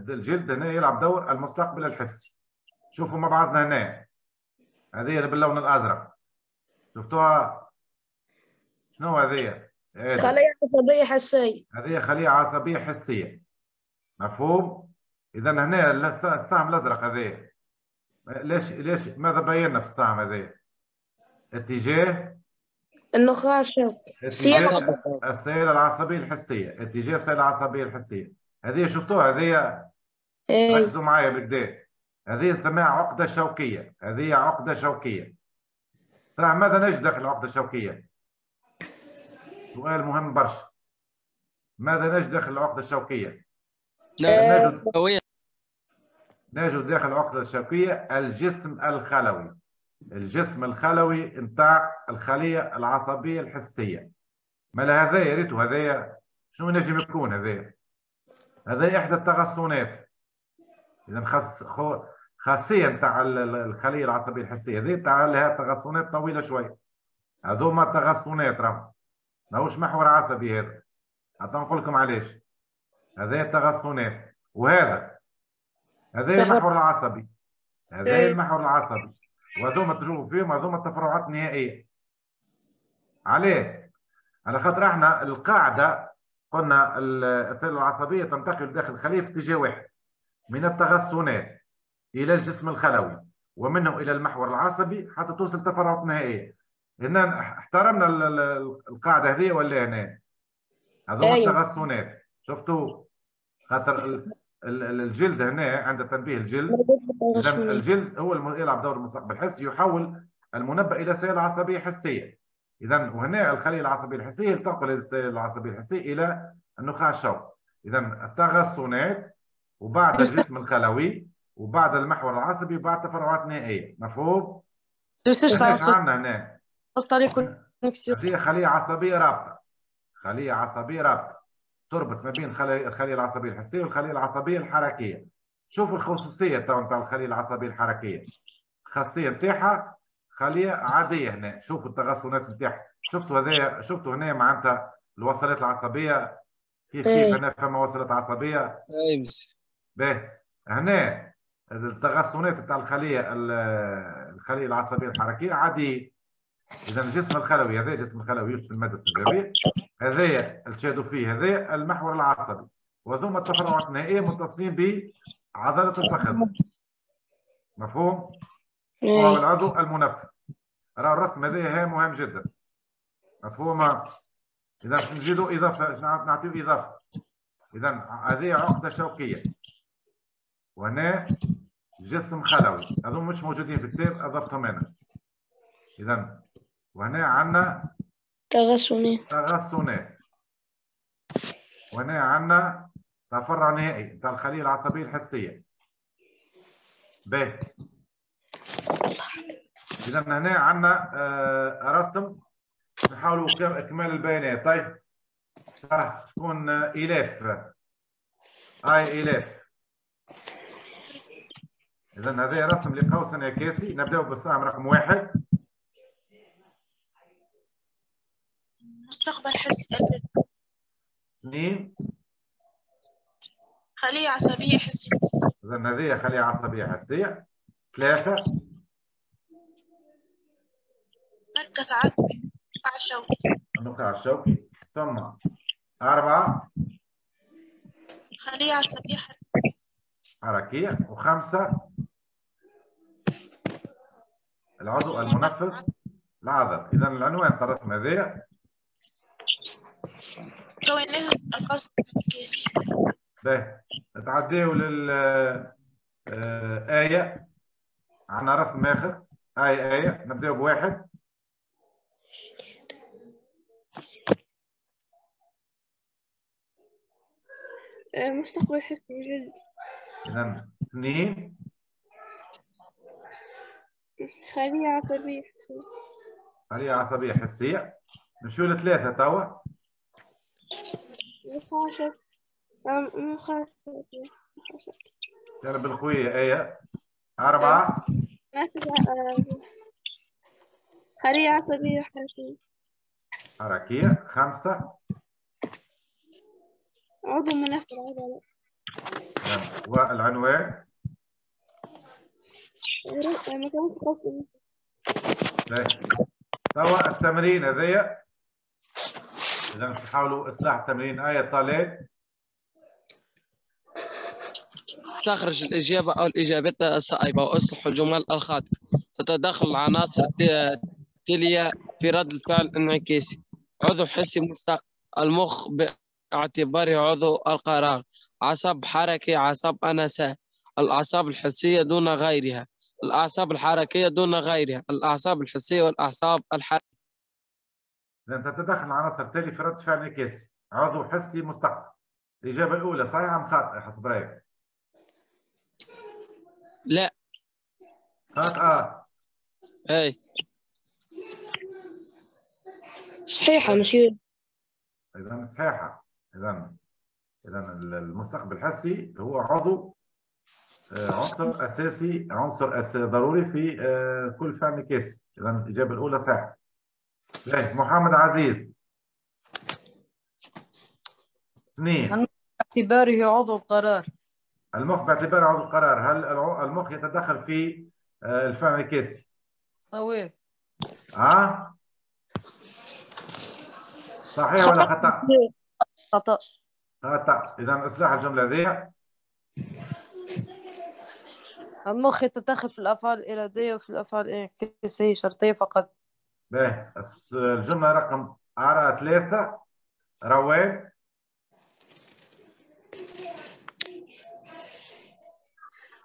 الجلد هنا يلعب دور المستقبل الحسي. شوفوا مع بعضنا هنا. هذه باللون الأزرق. شفتوها؟ شنو هذه؟ إيه. خلايا عصبية حسية. هذه خلية عصبية حسية. مفهوم؟ اذا هنا الس- السهم الأزرق هذا ليش ليش ماذا بينا في السهم هذا اتجاه النخاع سياق السيالة العصبية الحسية. اتجاه السيالة العصبية الحسية. هذه شفتوها؟ هذه إيه. ركزوا معايا بالكدا هذه نسميها عقدة شوكية. هذه عقدة شوكية. ماذا نجد داخل العقدة الشوكية؟ سؤال مهم برشا. ماذا نجد داخل العقدة الشوكية؟ نجد؟ نجد داخل العقدة الشوكية الجسم الخلوي. الجسم الخلوي نتاع الخلية العصبية الحسية. ما هذا يا ريت هذايا. شنو نجم يكون هذايا؟ هذا إحدى التغصنات إذا خاص خو- خاصية نتاع ال- ال- الخلية العصبية الحسية. هذه تاع لها تغصنات طويلة شوي. هذوما التغصنات راهم ماهوش محور عصبي هذا؟ حتى نقول لكم علاش هذا التغصنات وهذا؟ هذا المحور العصبي هذا المحور العصبي وهذوما تشوفوا فيهم هذوما التفرعات النهائية. عليه. على خاطر إحنا القاعدة قلنا ال- السيلة العصبية تنتقل داخل الخلية في اتجاه واحد من التغصنات إلى الجسم الخلوي ومنه إلى المحور العصبي حتى توصل تفرعات نهائية. هنا احترمنا ال- ال- القاعدة هذه ولا هنا؟ أيوة. التغصنات شفتوا؟ خاطر ال- ال- ال- الجلد هنا عند تنبيه الجلد. الجلد هو يلعب دور المستقبل الحسي يحول المنبه إلى سيالة عصبية حسية إذا وهنا الخلية العصبية الحسية تنقل السيالة العصبية الحسية إلى النخاع الشوكي إذا التغصنات وبعد الجسم الخلوي وبعد المحور العصبي وبعد تفرعات نهائية مفهوم؟ إيش عندنا هنا؟ كونيكسيون هذه خلية عصبية رابطة. خلية عصبية رابطة. تربط ما بين الخلية الخلية العصبية الحسية والخلية العصبية الحركية. شوفوا الخصوصية تاع نتاع الخلية العصبية الحركية. الخاصية نتاعها خلية عادية هنا. شوفوا التغصنات نتاعها. شفتوا هذايا شفتوا هنا معناتها الوصلات العصبية؟ كيف كيف إيه. هنا فما وصلات عصبية؟ اي بس. باهي هنا التغصنات بتاع الخليه ال- الخليه العصبية الحركية عادي إذا الجسم الخلوي هذا الجسم الخلوي يوجد في المادة السنجابيه هذايا اللي تشاهدوا فيه هذا المحور العصبي. وهذوما التفرعات النهائية متصلين بعضلة الفخذ. مفهوم؟ وهو العضو المنفذ. راه الرسم هذا مهم جدا. مفهوم؟ إذا نزيدوا إضافة نعطيو إضافة. اذا هذه عقدة شوكيه وهنا جسم خلوي. هذول مش موجودين في الكتاب أضفتهم أنا. اذا وهنا عندنا تغشمية تغصنات وهنا عندنا تفرع نهائي. بتاع الخليه العصبية الحسية. باهي اذا هنا عندنا آه، رسم نحاولوا كم- إكمال البيانات. طيب. آه، شكون آه، الاف اي الاف اذا هذا رسم لقوس انعكاسي نبداو بالسهم رقم واحد. مستقبل حسي اثنين خلية عصبية حسية اذا هذه خلية عصبية حسيه ثلاثة. مركز عصبي. مع الشوكي النخاع الشوكي ثم أربعة. خلية عصبية حركية حركية. وخمسة. العضو المنفذ. العضل اذا العنوان تاع الرسم الانعكاسي باهي. نتعداو لل آه، آية. عندنا رسم آخر. آية آية. نبداو بواحد. مستقبل حسي جلد إذا اثنين. خلية عصبية حسية. خلية عصبية حسية. نمشيو لثلاثة توا. نخاع شوكي يلا بالقوية آية أربعة. خلية عصبية حركية حركية خمسة. عضو منفذ عضلة. إذن والعنوان؟ باهي. توا التمرين هذايا إذا تحاولوا إصلاح التمرين آية طالب استخرج الإجابة أو الإجابات الصائبة وأصلح الجمل الخاطئة. تتداخل العناصر الت- التالية في رد الفعل الانعكاسي عضو حسي. المخ باعتباره عضو القرار. عصب حركي عصب أنسة. الأعصاب الحسية دون غيرها. الأعصاب الحركية دون غيرها. الأعصاب الحسية والأعصاب الحركية. إذا تتدخل العناصر التالي في رد فعل انعكاسي عضو حسي مستقبل. الإجابة الأولى صحيحه أم خاطئه حسب رايك لا. خاطئة. أي. صحيحة مسيو إذا صحيحة. إذا إذا المستقبل الحسي هو عضو آه، عنصر أساسي عنصر أس ضروري في آه، كل فعل انعكاسي إذا الإجابة الأولى صحيحة. محمد عزيز. اثنين. باعتباره عضو القرار. المخ باعتباره عضو القرار. هل المخ يتدخل في آه، الفعل الانعكاسي صواب ها؟ صحيح ولا خطأ؟ خطأ. خطأ. إذا إصلاح الجملة ذي. المخ يتدخل في الأفعال الإرادية وفي الأفعال الانعكاسية شرطية فقط. باهي الس- الجملة رقم أرى ثلاثة. رواد.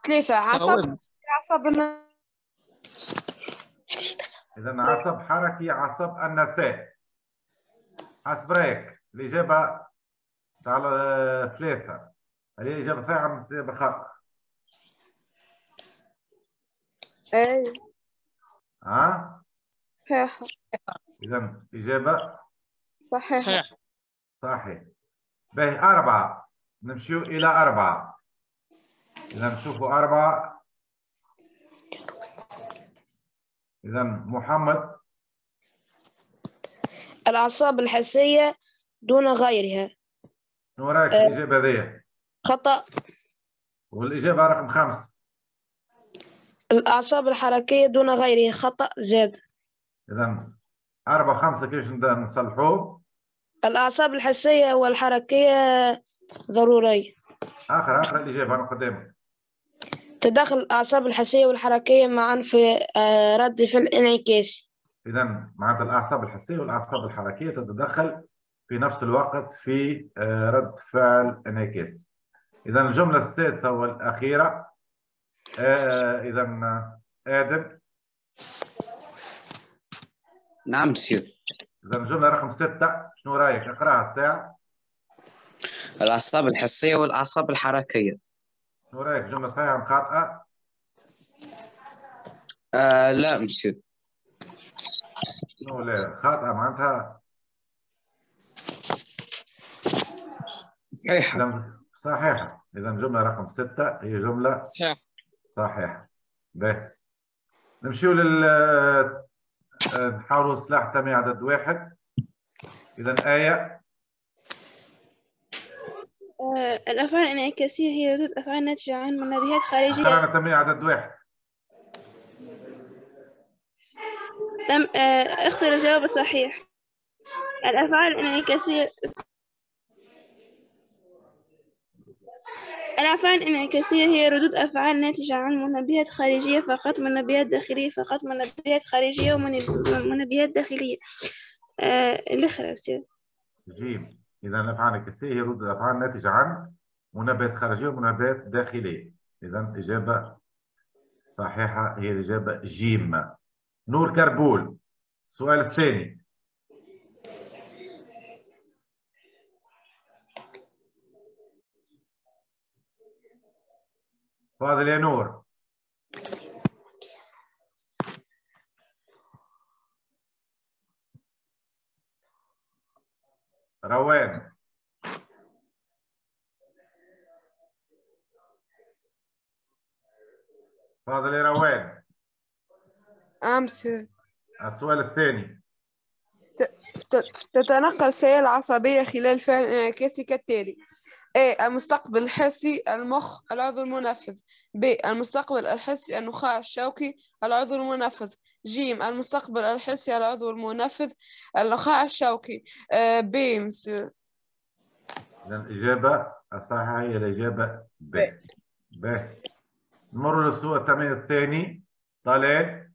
ثلاثة. عصب. عصب إذا عصب حركي عصب النساء. حسب رأيك الإجابة على ثلاثة. هل هي إجابة صحيحة إجابة خاطئة؟ إيه. ها؟ صحيحة إذا إجابة؟ صحيحة صحيح. صحيح. باهي أربعة. نمشيو إلى أربعة. إذا نشوفوا أربعة. إذا محمد. الأعصاب الحسية دون غيرها. شنو رأيك في الإجابة ذي؟ خطأ. والإجابة رقم خمسة الأعصاب الحركية دون غيرها. خطأ زاد. إذا أربعة وخمسة كيفاش نصلحوه؟ الأعصاب الحسية والحركية ضرورية آخر آخر الإجابة أنا قدامك تداخل الأعصاب الحسية والحركية معا في آه، رد فعل انعكاسي إذا معناتها الأعصاب الحسية والأعصاب الحركية تتدخل في نفس الوقت في آه، رد فعل انعكاسي إذا الجملة السادسة والأخيرة آه، إذا آه، آدم نعم مسيو إذا الجملة رقم ستة شنو رأيك؟ اقرأها الساعة. الأعصاب الحسية والأعصاب الحركية. شنو رأيك؟ جملة صحيحة أم خاطئة؟ آه لا مسيو شنو لا خاطئة معناتها؟ صحيحة. إذا صحيحة. إذا الجملة رقم ستة هي جملة صحيح صحيح باهي نمشيو لل نحاولوا إصلاح تمي عدد واحد. إذا آية. آه، الأفعال الانعكاسية هي ردود أفعال ناتجة عن منبهات خارجية. قرأنا تمي عدد واحد. تم آه، اختر الجواب الصحيح. الأفعال الانعكاسية الأفعال الانعكاسية هي ردود أفعال ناتجة عن منبهات خارجية فقط منبهات داخلية فقط منبهات خارجية ومنبهات داخلية. آه، اللي خرجت جيم إذا الأفعال الكسية هي ردود الأفعال الناتجة عن منبهات خارجية ومنبهات داخلية. إذا إجابة صحيحة هي الإجابة جيم نور كربول السؤال الثاني. فاضل يا نور روان فاضل يا روان أمس السؤال الثاني. تتنقل السيالة العصبية خلال فعل انعكاسي كالتالي A المستقبل الحسي المخ العضو المنفذ. B المستقبل الحسي النخاع الشوكي العضو المنفذ. ج المستقبل الحسي العضو المنفذ النخاع الشوكي. آه، B مسيو إذا الإجابة الصحيحة هي الإجابة ب ب نمر للسؤال التمرين الثاني طلال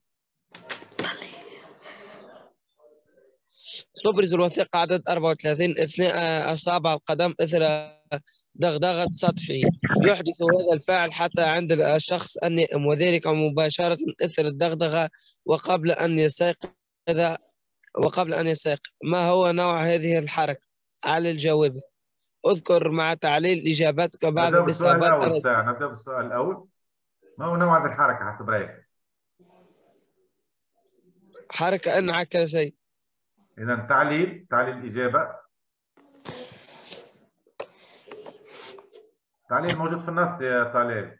تبرز الوثيقة عدد 34 اثناء أصابع القدم إثر دغدغة سطحه يحدث هذا الفعل حتى عند الشخص النائم وذلك مباشرة إثر الدغدغة وقبل أن يستيقظ وقبل أن يستيقظ ما هو نوع هذه الحركة؟ على الجواب. أذكر مع تعليل إجابتك بعد الإصابات نبدأ بالسؤال الأول. ما هو نوع هذه الحركة حسب رأيك؟ حركة انعكاسية إذا تعليل تعليل الإجابة. تعليل موجود في النص يا طلال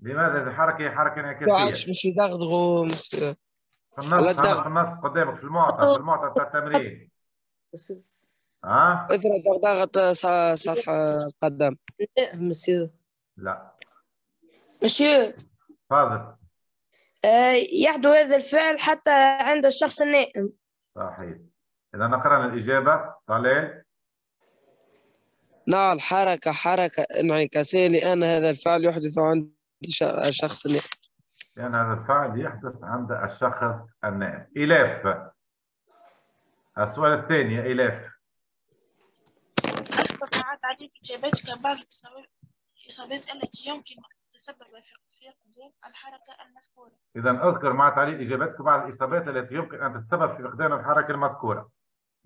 لماذا هذه حركة انعكاسية؟ عادش مش يدغدغوا في النص. في النص قدامك في المعطى في المعطى بتاع التمرين. ها؟ إثر دغدغة س- سطح القدم لا مسيو لا. مسيو فاضل آه، يحدث هذا الفعل حتى عند الشخص النائم. صحيح. إذا نقرأ الإجابة. طلال نوع الحركة حركة. انعكاسية لأن هذا الفعل يحدث عند ش- شخص نائم لأن هذا الفعل يحدث عند الشخص النائم إلاف السؤال الثاني يا إلاف أذكر مع تعليم إجابتك بعض الإصابات التي يمكن أن تتسبب في فقدان الحركة المذكورة. إذا أذكر مع تعليل إجابتك بعض الإصابات التي يمكن أن تتسبب في فقدان الحركة المذكورة.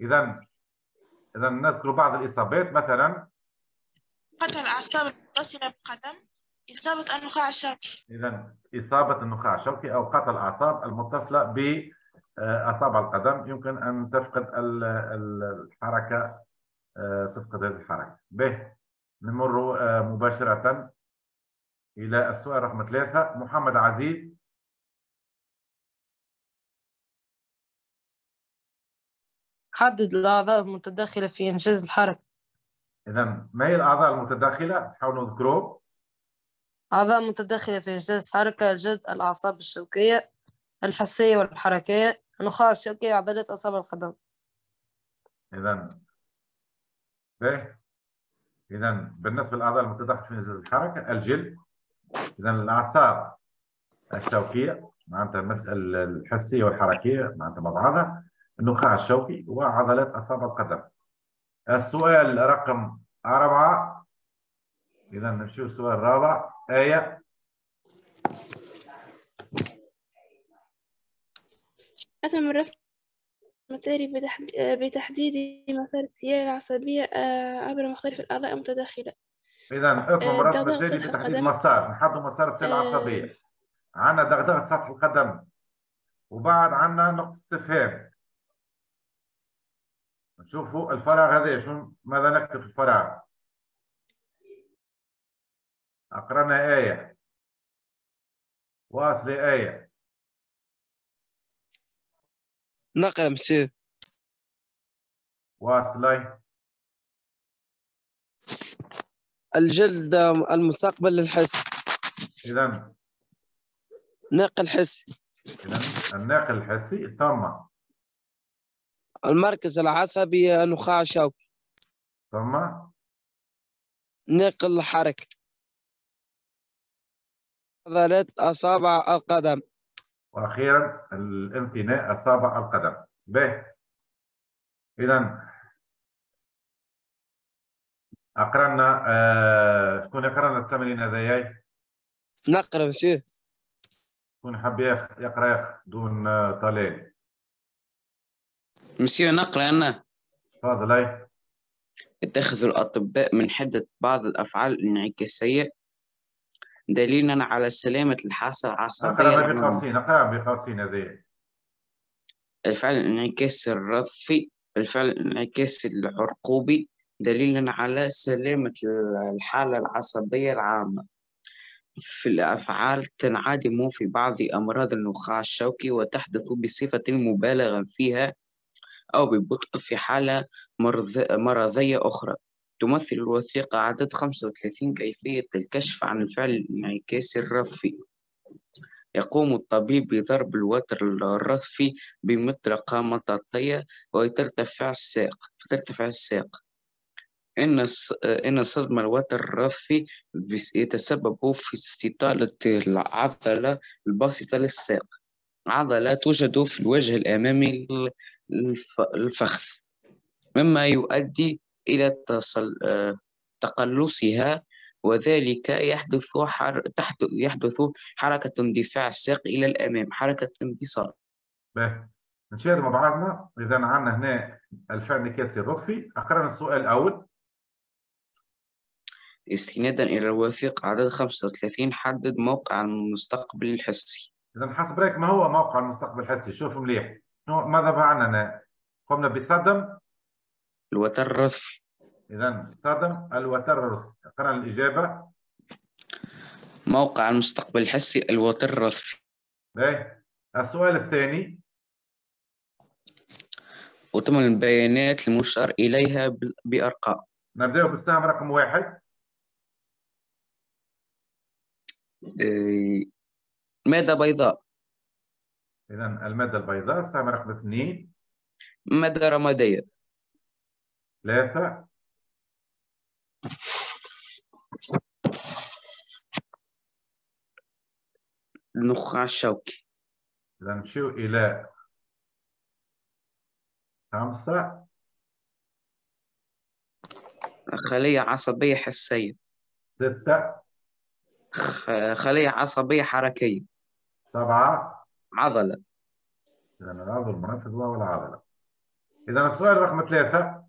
إذا إذا نذكر بعض الإصابات مثلا قتل الأعصاب المتصلة بالقدم إصابة النخاع الشوكي. إذا إصابة النخاع الشوكي أو قطع الأعصاب المتصلة بأصابع القدم يمكن أن تفقد ال- ال- الحركة آه، تفقد هذه الحركة. به نمر آه، مباشرة إلى السؤال رقم ثلاثة. محمد عزيز حدد الأعضاء المتداخلة في إنجاز الحركة. إذا ما هي الأعضاء المتداخلة؟ حاولوا نذكروه أعضاء متداخلة في إنجاز الحركة الجلد الأعصاب الشوكية الحسية والحركية. النخاع الشوكي عضلات أصابع القدم. إذا إذا بالنسبة للأعضاء المتداخلة في إنجاز الحركة الجلد. إذا الأعصاب الشوكية معناتها مثل الحسية والحركية معناتها مع بعضها النخاع الشوكي وعضلات أصابع القدم. السؤال رقم أربعة. إذا نمشي السؤال الرابع. آية. أتم الرسم التالي بتحد- بتحديد مسار السيالة العصبية آه، عبر مختلف الأعضاء المتداخلة. إذا آه، الرسم التالي بتحديد. مسار. نحدد مسار السيل آه. العصبية. عندنا دغدغة سطح القدم. وبعد عندنا نقطة استفهام. نشوفوا الفراغ هذا شو ماذا نكتب في الفراغ أقرأنا آية. واصل آية. نقرأ مسيو. واصلي الجلد المستقبل للحس. إذا ناقل حسي إذا الناقل الحسي ثم. المركز العصبي النخاع الشوكي ثم ناقل الحركة. عضلات أصابع القدم. وأخيرا الانثناء أصابع القدم. به إذا أقرأنا آه، شكون يقرأ لنا التمرين هذايا نقرأ مسيو. شكون حاب يقرأ يخ دون آه، طلال؟ مسيو نقرأ أنا تفضل أي. اتخذ الأطباء من حدة بعض الأفعال الانعكاسية دليلا على سلامة الحاسة العصبية العامة. بقوسين أقرأ بقوسين هذايا الفعل الانعكاسي الرضفي الفعل الانعكاسي العرقوبي دليلا على سلامة الحالة العصبية العامة. في الأفعال تنعدم في بعض أمراض النخاع الشوكي وتحدث بصفة مبالغا فيها أو ببطء في حالة مرض- مرضية أخرى. تمثل الوثيقة عدد 35 كيفية الكشف عن الفعل الانعكاسي الرثفي يقوم الطبيب بضرب الوتر الرثفي بمطرقة مطاطية وترتفع الساق. فترتفع الساق. إن إن صدم الوتر الرثفي بس- يتسبب في استطالة العضلة الباسطة للساق. عضلة توجد في الوجه الأمامي للفخذ مما يؤدي إلى. آه، تقلصها وذلك يحدث حر... يحدث حركة اندفاع الساق إلى الأمام حركة باهي نشاهد مع بعضنا إذا عندنا هنا الفعل الكاسي الرصفي أقرأنا السؤال الأول. استنادا إلى الوثيقة عدد 35 حدد موقع المستقبل الحسي. إذا حسب رأيك ما هو موقع المستقبل الحسي؟ شوف مليح. شنو- ماذا فعلنا؟ قمنا بصدم. الوتر الرثفي اذا صدم الوتر الرصفي قرأنا الإجابة. موقع المستقبل الحسي الوتر الرثفي باهي السؤال الثاني. وتم البيانات المشار إليها بأرقام. نبدأ بالسهم رقم واحد. آه، مادة بيضاء؟ اذا المادة البيضاء السهم رقم اثنين. مادة رمادية. ثلاثة. النخاع الشوكي اذا نمشيو إلى خمسة. خلية عصبية حسية. ستة. خ- خلية عصبية حركية. سبعة. عضلة. إذا العضو المنفذ وهو العضله إذا السؤال رقم ثلاثة.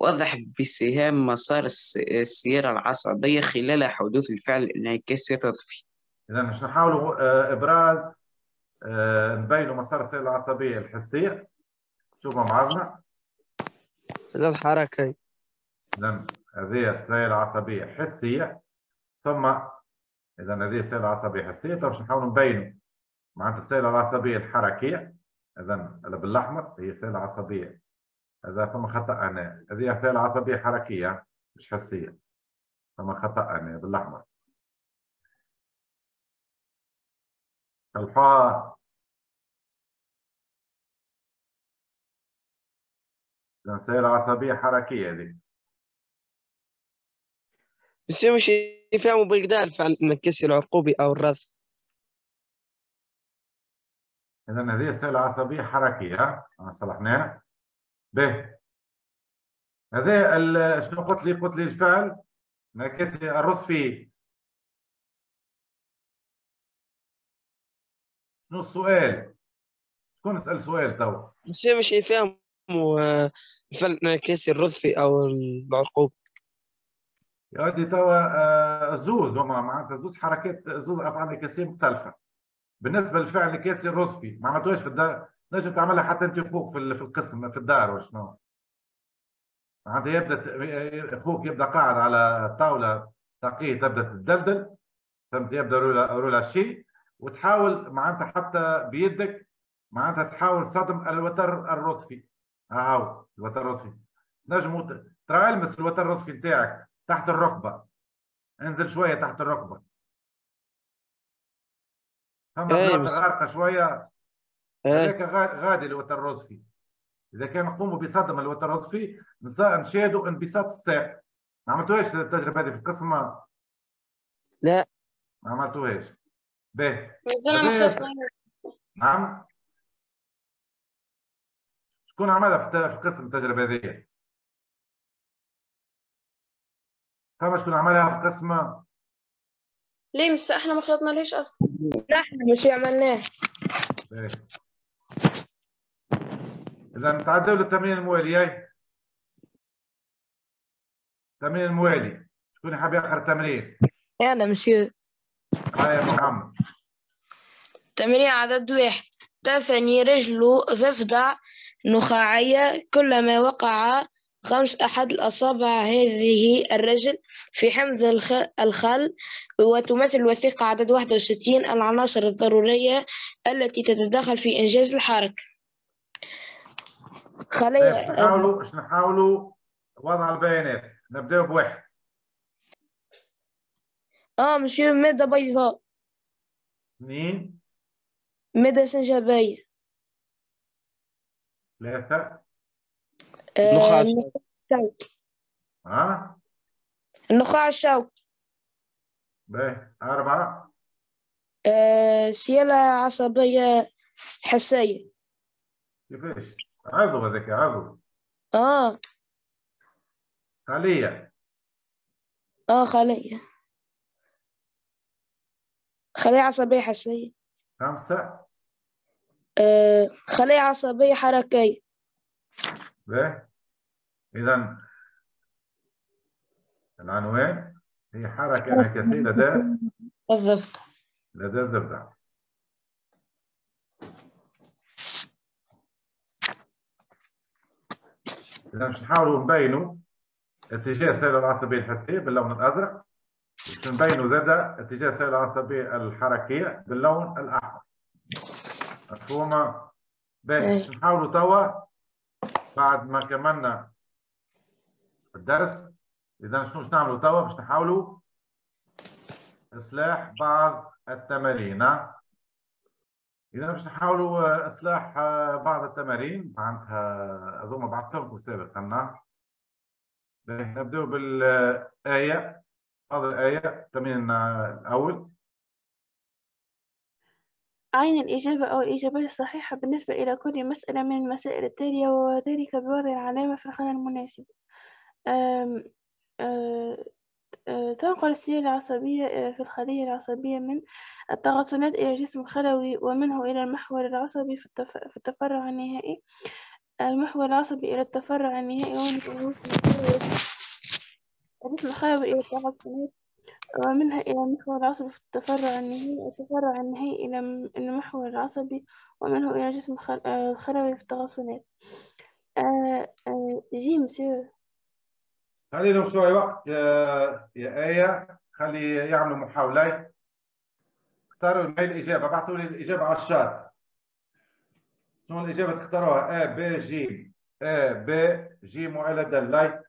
وضح بسهام مسار الس- السيارة العصبية خلال حدوث الفعل الانعكاسي الرثفي إذا باش نحاولوا آه، إبراز آه، نبينوا مسار السير العصبية الحسية. شوفوا معنا إلى الحركة. إذا هذه السير العصبية حسية. ثم إذا هذه السير العصبية حسية طيب باش نحاولوا نبينوا معناتها السير العصبية الحركية اذا اللي بالاحمر هي السير العصبيه هذا فما خطأ هنا هذه السير العصبيه حركية مش حسية؟ فما خطأ هنا بالاحمر الحار إذا سير عصبية حركية هذه بس مش يفهموا بالكدا الفعل الانعكاسي العقوبي أو الرث إذا هذه حركية. ها أنا صلحناها. به هذا شنو قلت لي؟ قلت لي الفعل. انعكاسي الرصفي شنو السؤال؟ شكون يسأل سؤال تو؟ بس مش يفهموا آه، الفعل الانعكاسي الرثفي أو العقوبي يا ودي توا آه، زوز. هما معناتها زوز حركات زوز أفعال انعكاسيه مختلفة. بالنسبة للفعل الانعكاسي الرصفي ما عملتوهاش في الدار نجم تعملها حتى انت أخوك في ال- في القسم في الدار وشنو معناتها يبدأ أخوك يبدأ قاعد على طاولة تقيه تبدأ تدلدل فهمت؟ يبدأ رولا رولا شيء وتحاول معناتها حتى بيدك معناتها تحاول صدم الوتر الرصفي ها هو الوتر الرصفي نجموا ت- ترى إلمس الوتر الرصفي نتاعك تحت الركبة. انزل شوية تحت الركبة. فما إيه، بلاصه بس- غارقه شوية. إيه. هذاك غا- غادي الوتر الرصفي إذا كان نقوموا بصدم الوتر الرصفي نسا- نشاهدوا انبساط الساق ما عملتوهاش التجربة هذه في القسم لا. ما عملتوهاش. باهي. نعم. شكون عملها في القسم التجربة هذه؟ فما شكون عملها في القسم ليه مس إحنا ما خلطنا ليش أصلا نحن مش عملناه. باهي. إذا نتعدوا للتمرين الموالي هاي التمرين الموالي. شكون حاب ياخر التمرين أنا مسيو هاي يا محمد. تمرين عدد واحد. تثني رجل ضفدع نخاعية كلما وقع خمس أحد الأصابع هذه الرجل في حمض الخ- الخل وتمثل الوثيقة عدد 61 العناصر الضرورية التي تتدخل في إنجاز الحركة. طيب خلية باش نحاولوا باش نحاولوا؟ وضع البيانات. نبداو بواحد. آه مسيو مادة بيضاء اثنين مادة سنجابية ثلاثة. آه، نخاع الشوك ها؟ النخاع الشوكي. باهي أربعة آه، سيالة عصبية حسية. كيفاش؟ عضو هذاك عضو. آه. خلية آه خلية خلية عصبية حسية. خمسة. آه، خلية عصبية حركية. باهي إذا العنوان هي حركة انعكاسية لدى بالضبط. لدى الضفدع إذا باش نحاولوا نبينوا اتجاه السير العصبية الحسية باللون الأزرق باش نبينوا زادة اتجاه السير العصبية الحركية باللون الأحمر. مفهومة؟ باهي باش نحاولوا توا بعد ما كملنا الدرس. إذا شنو باش نعملوا توا؟ باش نحاولوا إصلاح بعض التمارين ها؟ إذا باش نحاولوا آه، إصلاح آه، بعض التمارين معناتها هذوما بعثتهم سابقا نبدأ بالآية. هذا الآية التمرين آه، الأول. عين الإجابة أو الإجابات الصحيحة بالنسبة إلى كل مسألة من المسائل التالية وذلك بوضع العلامة في الخانة المناسبة تنقل السيالة العصبية آه، في الخلية العصبية من التغصنات إلى الجسم الخلوي ومنه إلى المحور العصبي في, التف... في التفرع النهائي. المحور العصبي إلى التفرع النهائي الجسم الخلوي إلى التغصنات ومنها إلى المحور العصبي في التفرع النهائي التفرع النهائي إلى المحور العصبي ومنه إلى الجسم الخل- آه، الخلوي في التغصنات آه، آه، جي مسيو خلي لهم شوية وقت يا آية خلي يعملوا محاولة اختاروا الميل الإجابة بعثوا لي الإجابة على الشات. شنو الإجابة تختاروها أ ب ج أ ب ج وإلا دال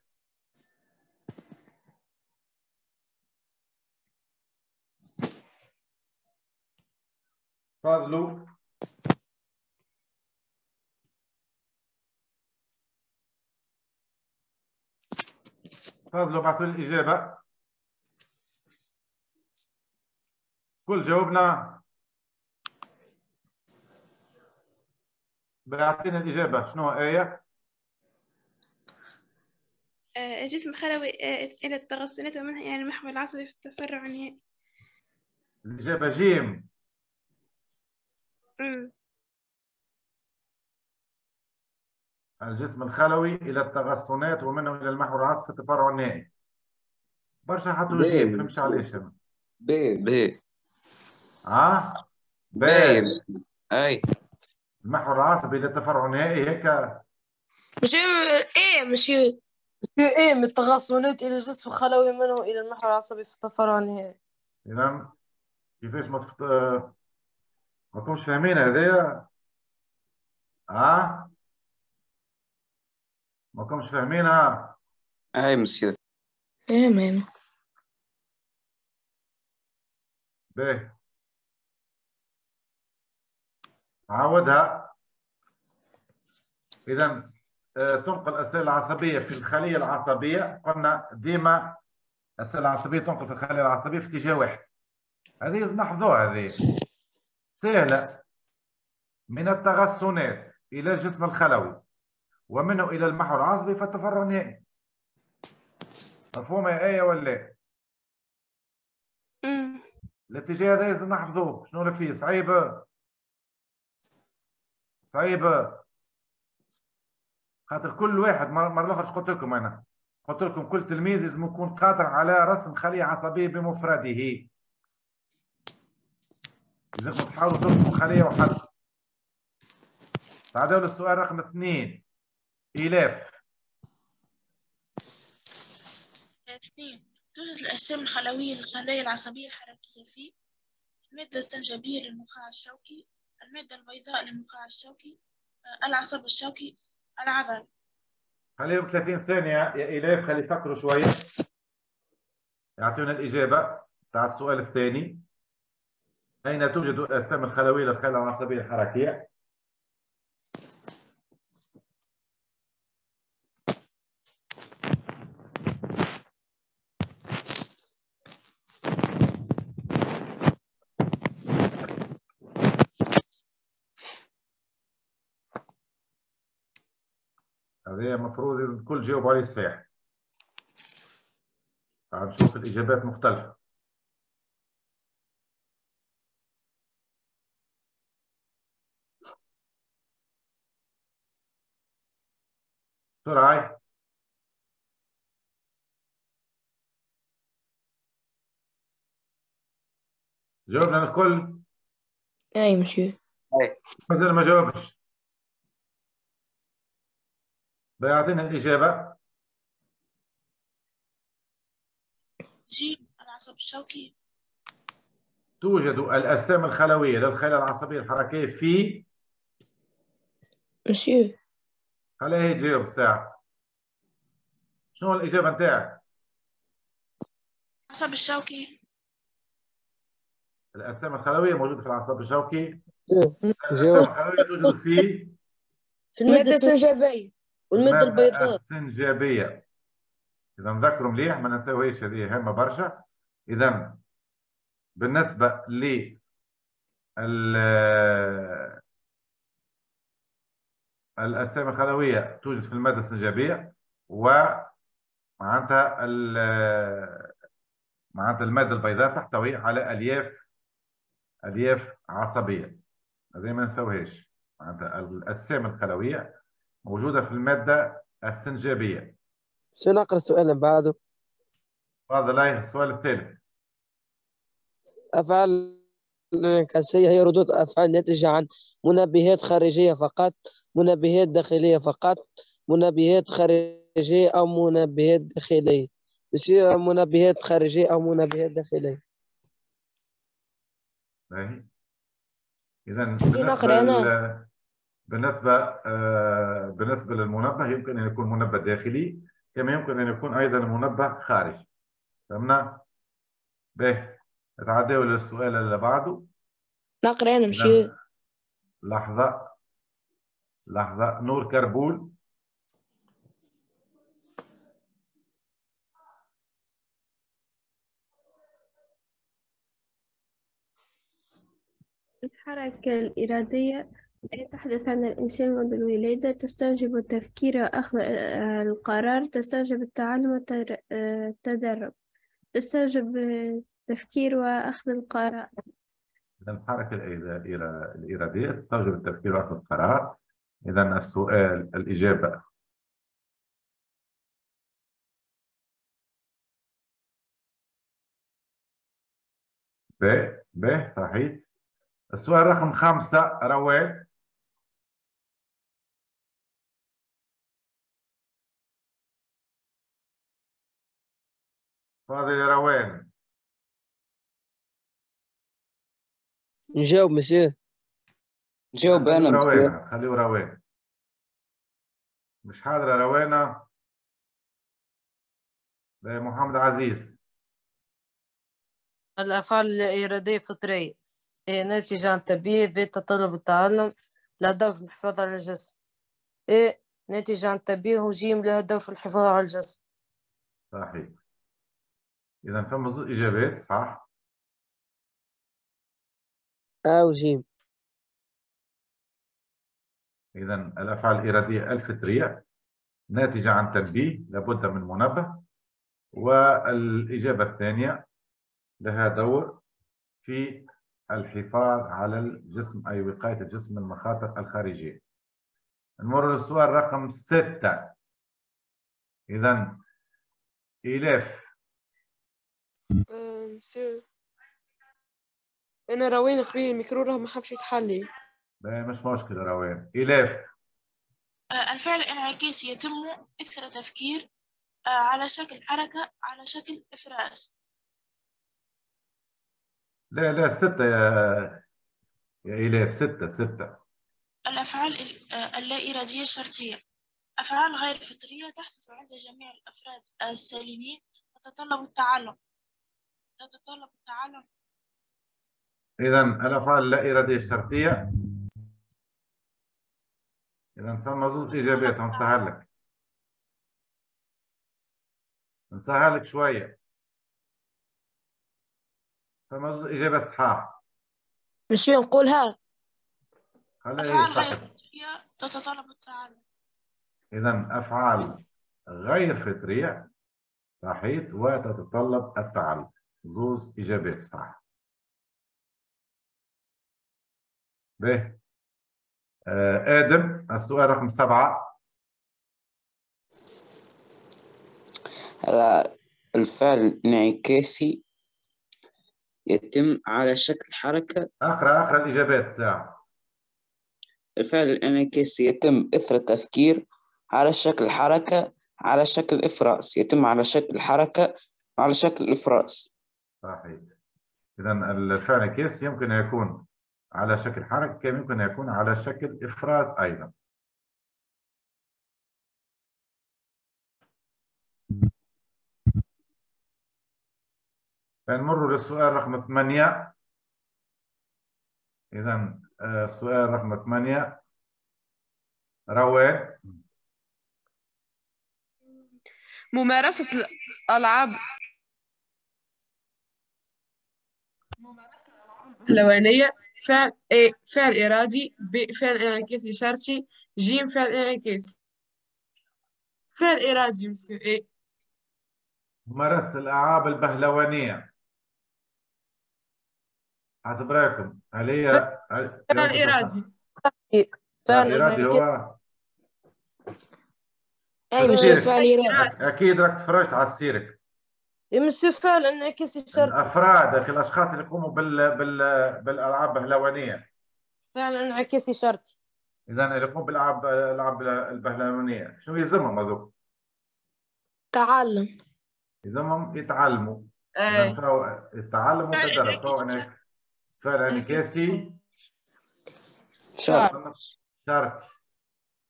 فضلوا فضلوا بعثوا لي الإجابة. كل جاوبنا. بيعطينا الإجابة. شنو آية؟ آه، الجسم الخلوي آه، إلى التغصنات ومنها إلى المحور العصبي في التفرع النهائي الإجابة جيم. الجسم الخلوي إلى التغصنات ومنه إلى المحور العصبي في التفرع النهائي برشا حطوا جيم فهمش علاش أنا بي بي ها باين أي. المحور العصبي إلى التفرع النهائي هيك؟ مسيو إيه monsieur monsieur إيه من التغصنات إلى الجسم الخلوي منه إلى المحور العصبي في التفرع النهائي إذا كيفاش ما تخت... ما كنتش فاهمين هذايا ها ما كنتش فاهمينها. أي مسيو فاهم أنا باهي عاودها. إذا آه، تنقل السيل العصبية في الخلية العصبية. قلنا ديما السيل العصبية تنقل في الخلية العصبية في اتجاه واحد. هذه نحفظوها هذه. سهلة. من التغصنات إلى الجسم الخلوي. ومنه إلى المحور. العصبي فالتفرع النهائي مفهومة يا آية ولا؟ لا؟ الاتجاه هذا لازم نحفظوه شنو اللي فيه؟ صعيب صعيب خاطر كل واحد مره الاخرى قلت لكم أنا؟ قلت لكم كل تلميذ لازم يكون قادر على رسم خلية عصبية بمفرده. لازمكم تحاولوا ترسموا خلية وحد تعالوا للسؤال رقم اثنين. إلاف اثنين. توجد الأجسام الخلوية للخلايا العصبية الحركية في المادة الزنجبية للنخاع الشوكي المادة البيضاء للنخاع الشوكي آه، العصب الشوكي العذر خليهم 30 ثانية؟ يا إيلاف خلي يفكروا شوية. يعطونا الإجابة. تاع السؤال الثاني. أين توجد الأجسام الخلوية للخلايا العصبية الحركية؟ هذا المفروض الكل جاوب عليه صحيح تعال نشوف الإجابات مختلفة. بسرعة جاوبنا الكل؟ أي مسيو مازال ما جاوبش. بيعطينا الإجابة. جيم العصب الشوكي. توجد الأجسام الخلوية للخلايا العصبية الحركية في مسيو خليها هي تجاوب الساعة. شنو الإجابة نتاعك؟ العصب الشوكي. الأجسام الخلوية موجودة في العصب الشوكي. الأجسام الخلوية توجد في في المادة المادة السن- السنجابية والمادة المادة البيضاء. السنجابية. إذا نذكروا مليح ما نساويش هذه هامة برشا. إذا بالنسبة ل ال- الأجسام الخلوية توجد في المادة السنجابية ومعناتها معناتها المادة البيضاء تحتوي على ألياف ألياف عصبية. هذه ما نسويهاش. معناتها الأجسام الخلوية موجودة في المادة السنجابية. شو نقرا السؤال اللي بعده؟ تفضل أي السؤال الثالث أفعال الانعكاسية هي ردود أفعال ناتجة عن منبهات خارجية فقط منبهات داخلية فقط منبهات خارجية أو منبهات داخلية. منبهات خارجية أو منبهات داخلية. باهي. إذا بالنسبة بالنسبة آه، بالنسبة للمنبه يمكن أن يكون منبه داخلي كما يمكن أن يكون أيضا منبه خارجي. فهمنا؟ باهي نتعداو للسؤال اللي بعده. نقرأ أنا إذا مسيو لحظة لحظة. نور كربول. الحركة الإرادية تحدث عن الإنسان منذ الولادة تستوجب التفكير وأخذ آه، القرار تستوجب التعلم والتدرب تستوجب التفكير وأخذ القرار. إذا الحركة الإرادية تستوجب التفكير وأخذ القرار. إذا السؤال الإجابة. ب ب صحيح. السؤال رقم خمسة رواد. يا روان نجاوب مسيو نجاوب أنا خليه مسيو روان خليه روان مش حاضرة روانة محمد عزيز الأفعال الإرادية فطرية هي ناتجة عن تربية بتطلب التعلم لها دور في الحفاظ على الجسم إيه ناتجة عن تربية وجيم لها دور في الحفاظ على الجسم صحيح إذا فما زوج إجابات صح؟ أو جيم إذا الأفعال الإرادية الفطرية ناتجة عن تنبيه لابد من منبه. والإجابة الثانية لها دور في الحفاظ على الجسم أي وقاية الجسم من المخاطر الخارجية. نمر للسؤال رقم ستة. إذا إيلاف آه، مسيو أنا روين قبيل الميكرو راه ما حبش يتحلي. لا مش مشكلة روان إيلاف آه، الفعل الانعكاسي يتم إثر تفكير آه، على شكل حركة على شكل إفراز. لا لا ستة يا يا إيلاف ستة ستة. الأفعال ال- آه، اللا إرادية الشرطية. أفعال غير فطرية تحدث عند جميع الأفراد السالمين تتطلب التعلم تتطلب التعلم. إذا الأفعال اللا إرادية الشرطية إذا ثم زوز إجابات هنسهل لك. نسهل لك شوية. ثم زوز إجابة صحاح مش نقولها. أفعال غير فطرية تتطلب التعلم. إذا أفعال غير فطرية. صحيح. وتتطلب التعلم. زوز إجابات صح. به آه آدم السؤال رقم سبعة. الفعل الانعكاسي يتم على شكل حركة. أقرأ أقرأ الإجابات ساعة. الفعل الانعكاسي يتم إثر التفكير على شكل حركة على شكل إفراس يتم على شكل حركة على شكل إفراس. صحيح. إذا الفعل الكيس يمكن أن يكون على شكل حركة كما يمكن أن يكون على شكل إفراز أيضا؟ نمر للسؤال رقم ثمانية. إذا آه، السؤال رقم ثمانية. روان. ممارسة الألعاب اللوانية فعل A فعل إرادي. B فعل انعكاسي شرطي. ج فعل انعكاسي فعل إرادي مسيو A ممارسة الألعاب البهلوانية. حسب رأيكم. هل هي فعل إرادي. فعل إرادي. هو أي مش. فعل إرادي. أك- أكيد راك تفرجت على السيرك. انعكاسي شرطي الأفراد أخي الأشخاص اللي يقوموا بال... بال... بالألعاب البهلوانية فعل انعكاسي شرطي إذا اللي يقوموا بالألعاب الألعاب البهلوانية شنو يلزمهم هذوك؟ تعلم. يلزمهم يتعلموا. والتدرب فهو أنا فعل انعكاسي شرط. شرطي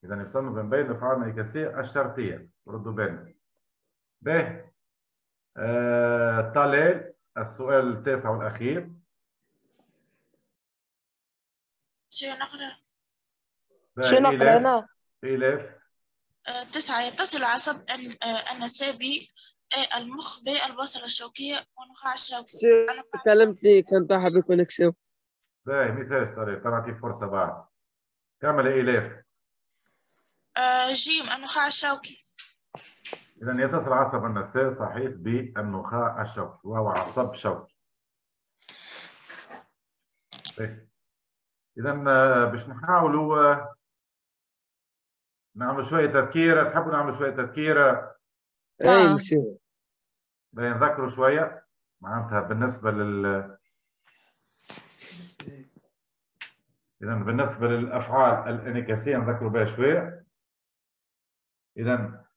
إذا يصنف بين الأفعال الانعكاسية الشرطية ردوا بالنا به آه... طلال السؤال التاسع والأخير. شو نقرأ؟ شو نقرأ أنا؟ إيلاف آه، تسعة. يتصل عصب الن- آه، النسابي آه، المخ بالبصلة الشوكية والنخاع الشوكي. كلمتني كان تحب ال connexion باهي مثال طريق. نعطي فرصة بعد. كمل آه، جيم النخاع الشوكي. إذا يتصل عصب النسا صحيح بالنخاع الشوكي وهو عصب شوكي إذا باش نحاولوا آه، نعمل شوية تذكير. تحبوا نعمل شوية تذكير؟ اي آه. مسيو باهي نذكروا شوية. معناتها بالنسبة لل إذا بالنسبة للأفعال الانعكاسية نذكروا بها شوية. إذا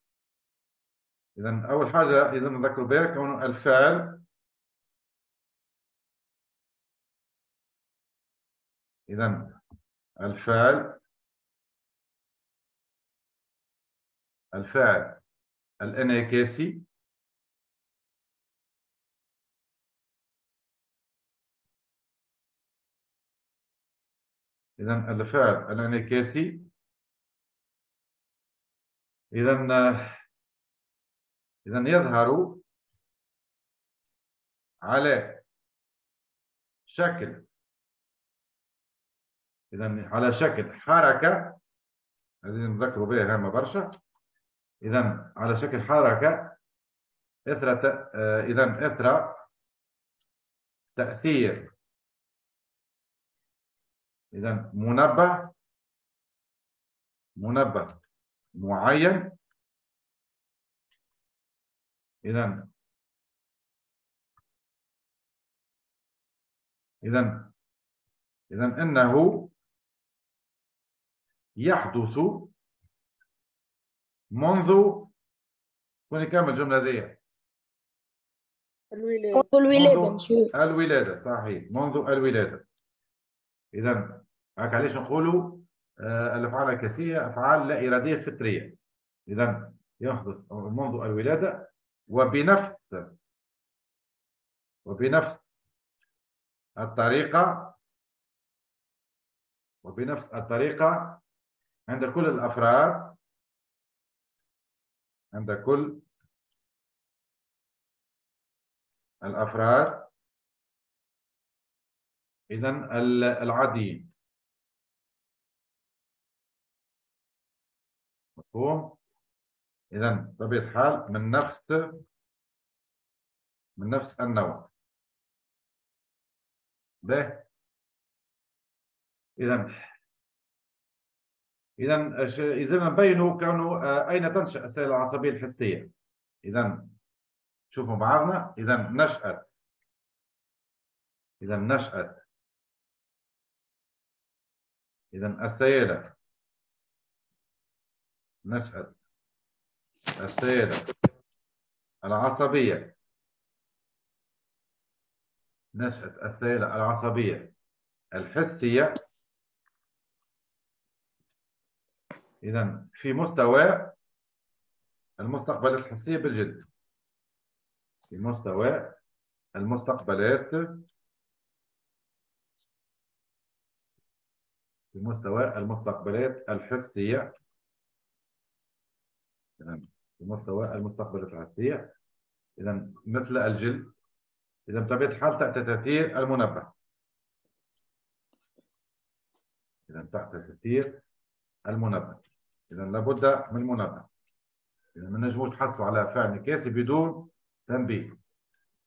إذا أول حاجة إذا نذكروا بها كون الفعل إذا الفعل الفعل الانعكاسي إذا الفعل الانعكاسي إذا إذا يظهر على شكل. إذا على شكل حركة هذه نذكروا بها هامة برشا. إذا على شكل حركة إثر آه، إذا إثر تأثير. إذا منبه منبه معين. إذا إذا إذا إنه يحدث منذ كوني كامل الجملة منذ الولادة منذ مش الولادة صحيح. منذ الولادة. إذا هاك علاش نقولوا آه، الأفعال الكاسية أفعال لا إرادية فطرية. إذا يحدث منذ الولادة وبنفس وبنفس الطريقة وبنفس الطريقة عند كل الأفراد عند كل الأفراد إذا العاديين مفهوم؟ إذا بطبيعة الحال من نفس من نفس النوع. به إذا إذا إذا نبينوا كونه آه، أين تنشأ السيلة العصبية الحسية؟ إذا شوفوا بعضنا. إذا نشأت. إذا نشأت. إذا السيلة. نشأت. السيلة العصبية. نشأت السيلة العصبية. الحسية. إذا في مستوى المستقبلات الحسية بالجلد. في مستوى المستقبلات في مستوى المستقبلات الحسية. في مستوى المستقبلات الحسية إذا مثل الجلد إذا بطبيعة الحال تحت تأثير المنبه. إذا تحت تأثير المنبه. إذا لابد من منبه. إذا ما نجموش تحصلوا على فعل انعكاسي بدون تنبيه.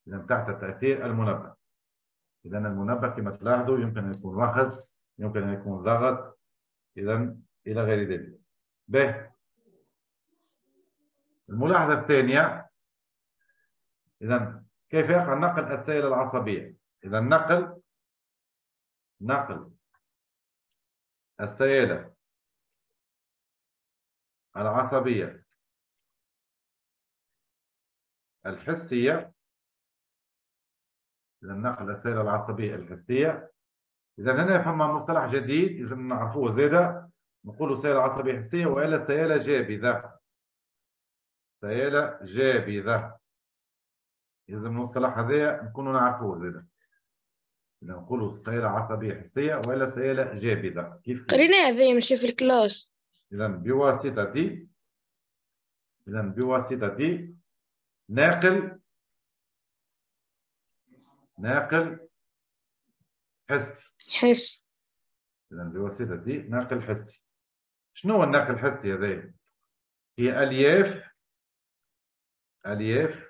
إذا تحت تأثير المنبه. إذا المنبه كما تلاحظوا يمكن أن يكون وخز يمكن أن يكون ضغط. إذا إلى غير ذلك. به الملاحظة الثانية إذا كيف يقع نقل السائل العصبية؟ إذا نقل نقل السيالة العصبية الحسية إذا نقل السيالة العصبية الحسية. إذا هنا يفهم مصطلح جديد لازم نعرفوه زيادة. نقولوا سيالة عصبية حسية وإلا سيالة جابذة. سيالة جابذة لازم المصطلح هذا نكونوا نعرفوه إذا نقولوا سيالة عصبية حسية وإلا سيالة جابذة كيف؟ قرينا هذا ماشي في الكلاس. إذا بواسطة إذا بواسطة ناقل ناقل حسي حس. إذا بواسطة ناقل حسي شنو هو الناقل الحسي هذا؟ هي ألياف ألياف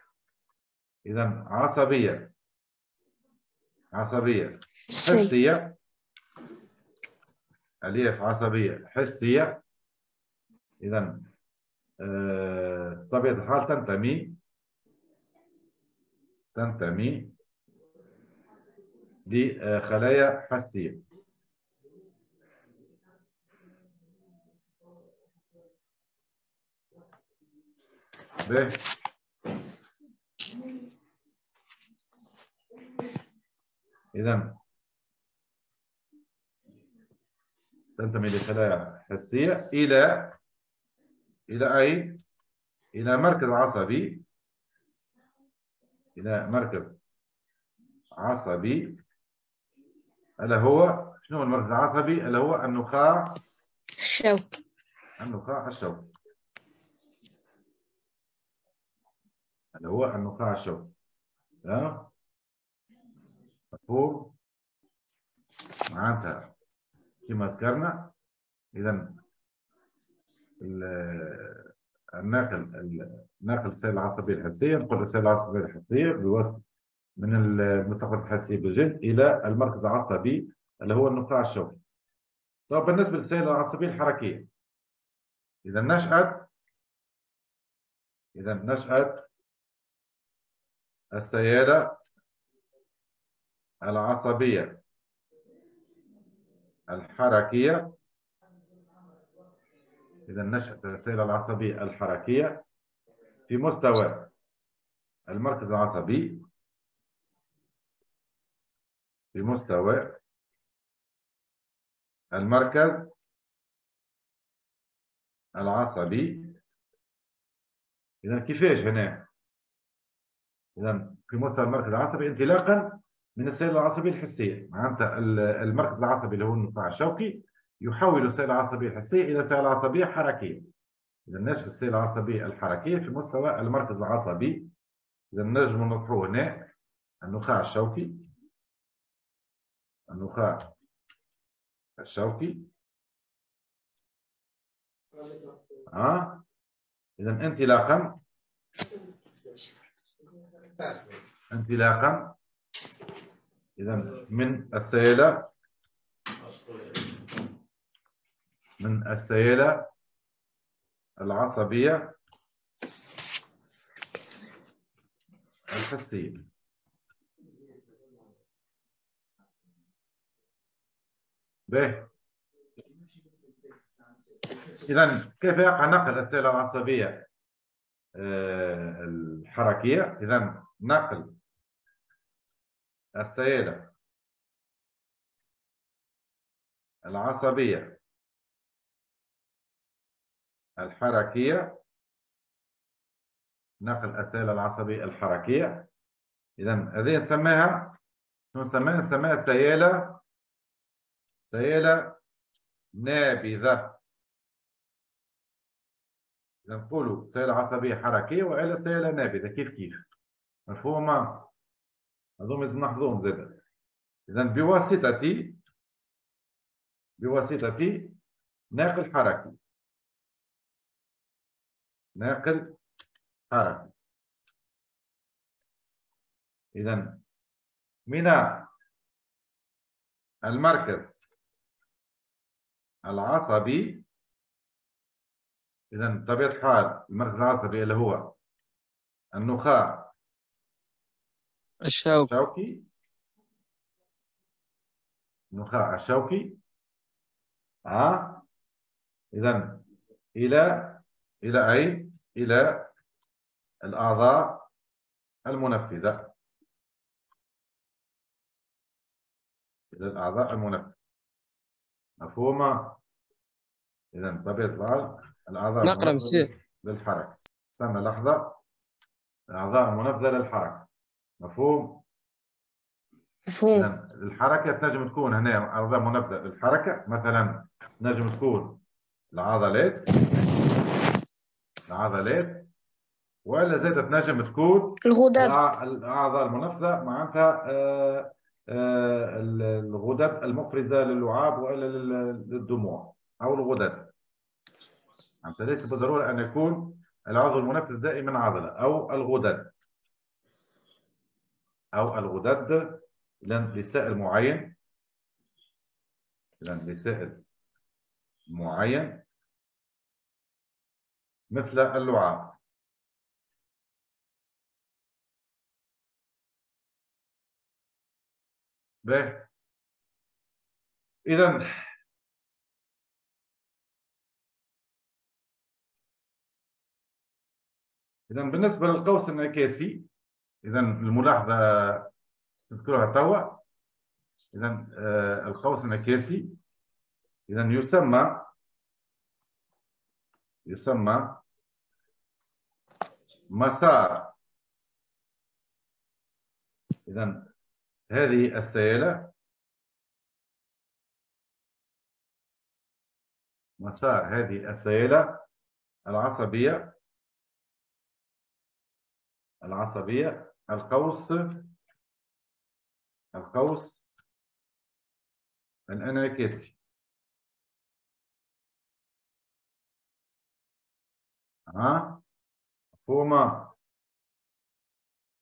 إذا عصبية. عصبية. حسية. ألياف عصبية. حسية. إذا آه، طبيعة الحال تنتمي. تنتمي. لخلايا حسية. به إذا تنتمي لخلايا حسية إلى إلى أين؟ إلى مركز عصبي. إلى مركز عصبي. ألا هو؟ شنو المركز العصبي؟ ألا هو النخاع؟ الشوك. النخاع الشوكي اللي هو النخاع الشوكي تمام؟ مفهوم معناتها كما ذكرنا. اذا الناقل ناقل السائل العصبيه الحسيه نقول السائل العصبيه الحسيه بواسطة من المستقبل الحسي بالجلد إلى المركز العصبي اللي هو النخاع الشوكي. طب بالنسبة للسائل العصبيه الحركيه إذا نشأت إذا نشأت السيالة العصبية الحركية إذا نشأت السيالة العصبية الحركية في مستوى المركز العصبي في مستوى المركز العصبي إذا كيفاش هنا؟ إذا في مستوى المركز العصبي انطلاقا من السيالة العصبية الحسية معناتها ال- المركز العصبي اللي هو النخاع الشوكي يحول السيالة العصبية الحسية إلى سيالة عصبية حركية إذا نشأ السيالة العصبية الحركية في مستوى المركز العصبي. إذا نجم نطرحه هنا النخاع الشوكي. النخاع الشوكي. ها إذا انطلاقا. انطلاقا. إذا من السيالة من السيالة العصبية الحسية. باهي إذا كيف يقع نقل السيالة العصبية آه، الحركية؟ إذا نقل السيالة العصبية الحركية نقل السيالة العصبية الحركية إذا هذه نسميها شنو نسميها؟ نسميها سيالة سيالة نابذة إذا نقولوا سيالة عصبية حركية وإلا سيالة نابذة كيف كيف مفهومة؟ هذوما لازم نحفظوهم زاد إذا بواسطة بواسطة ناقل حركي. ناقل حركي. إذا من المركز العصبي إذا بطبيعة الحال المركز العصبي اللي هو النخاع الشوك الشوكي. النخاع الشوكي. ها إذا إلى إلى أين؟ إلى الأعضاء المنفذة. إلى الأعضاء المنفذة. مفهومة؟ إذا بطبيعة الحال الأعضاء نقرأ المنفذة مسير للحركة. استنى لحظة. الأعضاء المنفذة للحركة. مفهوم؟ مفهوم. الحركة تنجم تكون هنا أعضاء منفذة للحركة مثلا نجم تكون العضلات العضلات ولا زادت نجم تكون الغدد. الأع- الأعضاء المنفذة معناتها آه، آه، ال- الغدد المفرزة للعاب وإلا لل- للدموع أو الغدد. معناتها ليس بالضرورة أن يكون العضو المنفذ دائما عضلة أو الغدد. أو الغدد لسائل معين لسائل معين مثل اللعاب. باهي إذا إذا بالنسبة للقوس الانعكاسي إذا الملاحظة نذكرها توا. إذا آه، القوس الانعكاسي إذا يسمى يسمى مسار. إذا هذه السيالة مسار هذه السيالة العصبية العصبية القوس القوس الانعكاسي ها مفهومة؟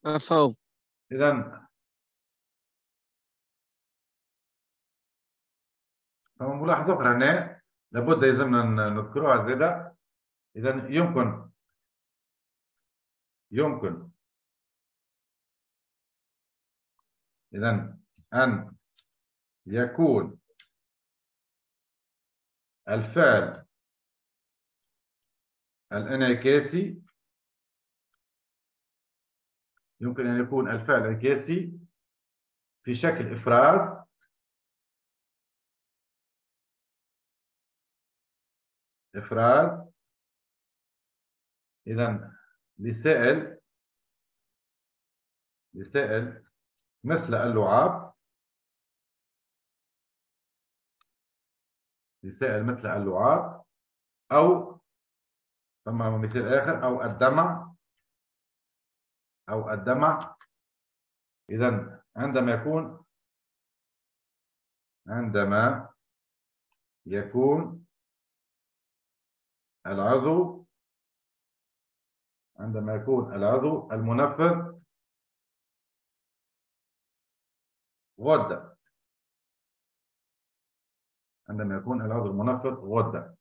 مفهوم. إذا فما ملاحظة أخرى هنا لابد يلزمنا نذكروها زيادة. إذا يمكن يمكن إذا أن يكون الفعل الإنعكاسي يمكن أن يكون الفعل الإنعكاسي في شكل إفراز. إفراز. إذا لسائل لسائل مثل اللعاب. لسائل مثل اللعاب. أو ثم مثال آخر أو الدمع. أو الدمع. إذا عندما يكون عندما يكون العضو عندما يكون العضو المنفذ غدة عندما يكون العضو المنفذ غدة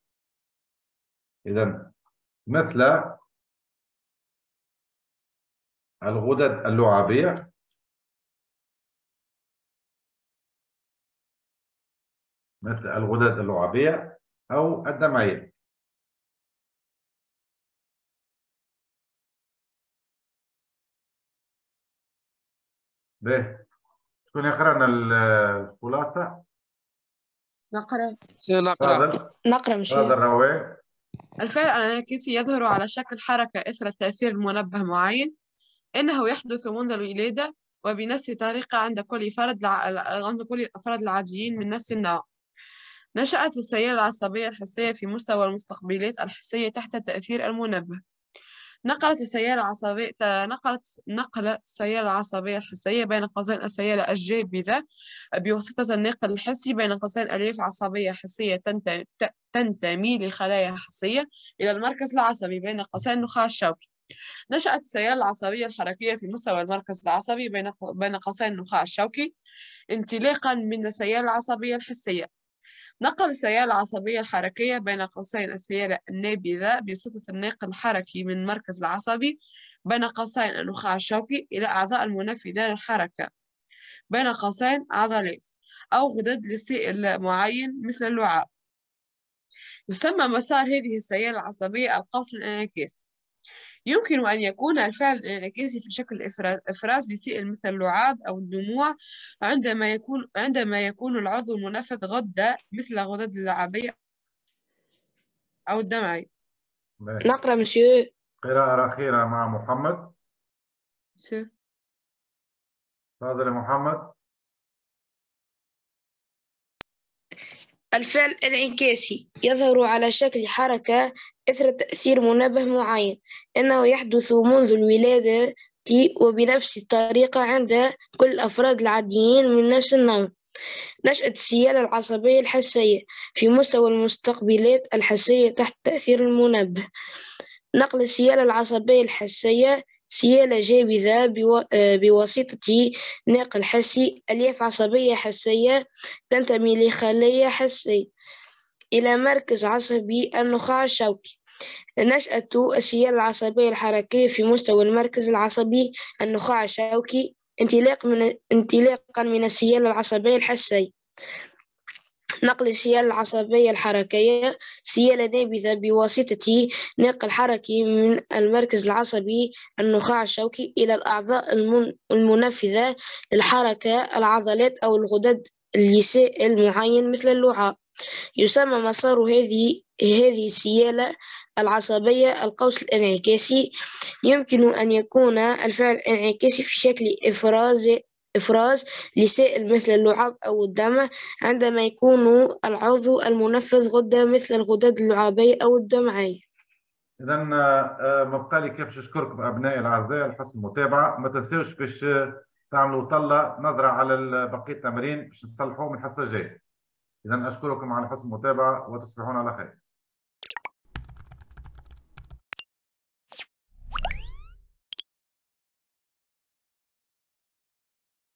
إذا مثل الغدد اللعابية مثل الغدد اللعابية أو الدمعية. باهي شكون الخلاصة؟ نقرأ. سنقرأ تفضل نقرأ مش الفعل الانعكاسي يظهر على شكل حركة إثر التأثير المنبه معين. إنه يحدث منذ الولادة وبنفس الطريقة عند كل فرد. عند كل الأفراد العاديين من نفس النوع. نشأت السيالة العصبية الحسية في مستوى المستقبلات الحسية تحت تأثير المنبه. نقلت السيالة العصبية نقلت نقل السيالة العصبية الحسية بين قوسين السيالة الجابذة بواسطة الناقل الحسي بين قوسين ألياف عصبية حسية تنتمي لخلايا حسية إلى المركز العصبي بين قوسين النخاع الشوكي نشأت السيالة العصبية الحركية في مستوى المركز العصبي بين بين قوسين النخاع الشوكي انطلاقا من السيالة العصبية الحسية. نقل السيالة العصبية الحركية بين قوسين السيالة النابذة بواسطة الناقل الحركي من المركز العصبي بين قوسين النخاع الشوكي إلى أعضاء المنفذة للحركة بين قوسين عضلات أو غدد لسائل معين مثل اللعاب. يسمى مسار هذه السيالة العصبية القوس الانعكاسي يمكن أن يكون الفعل الانعكاسي في شكل إفراز, إفراز لسائل مثل اللعاب أو الدموع عندما يكون عندما يكون العضو المنفذ غدة مثل غدد اللعابية أو الدمعي. نقرأ مسيو قراءة أخيرة مع محمد. تفضل يا محمد. الفعل الانعكاسي يظهر على شكل حركة إثر تأثير منبه معين. إنه يحدث منذ الولادة وبنفس الطريقة عند كل الأفراد العاديين من نفس النوع. نشأة السيالة العصبية الحسية في مستوى المستقبلات الحسية تحت تأثير المنبه. نقل السيالة العصبية الحسية سيالة جابذة آه، بواسطة ناقل حسي. ألياف عصبية حسية تنتمي لخلية حسية إلى مركز عصبي النخاع الشوكي. نشأة السيالة العصبية الحركية في مستوى المركز العصبي النخاع الشوكي انطلاق من انطلاقا من السيالة العصبية الحسية. نقل السيالة العصبية الحركية سيالة نابذة بواسطة ناقل حركي من المركز العصبي النخاع الشوكي إلى الأعضاء المن- المنفذة للحركة العضلات أو الغدد لسائل معين مثل اللعاب يسمى مسار هذه هذه السيالة العصبية القوس الانعكاسي. يمكن أن يكون الفعل الانعكاسي في شكل إفراز إفراز لسائل مثل اللعاب أو الدم عندما يكون العضو المنفذ غدة مثل الغدد اللعابية أو الدمعية إذا ما بقى لي كيف أشكركم أبنائي الأعزاء لحسن المتابعة. ما تنسوش باش آه، تعملوا طلة نظرة على بقية التمارين باش نصلحوهم الحصة الجاية إذا أشكركم على حسن المتابعة وتصبحون على خير.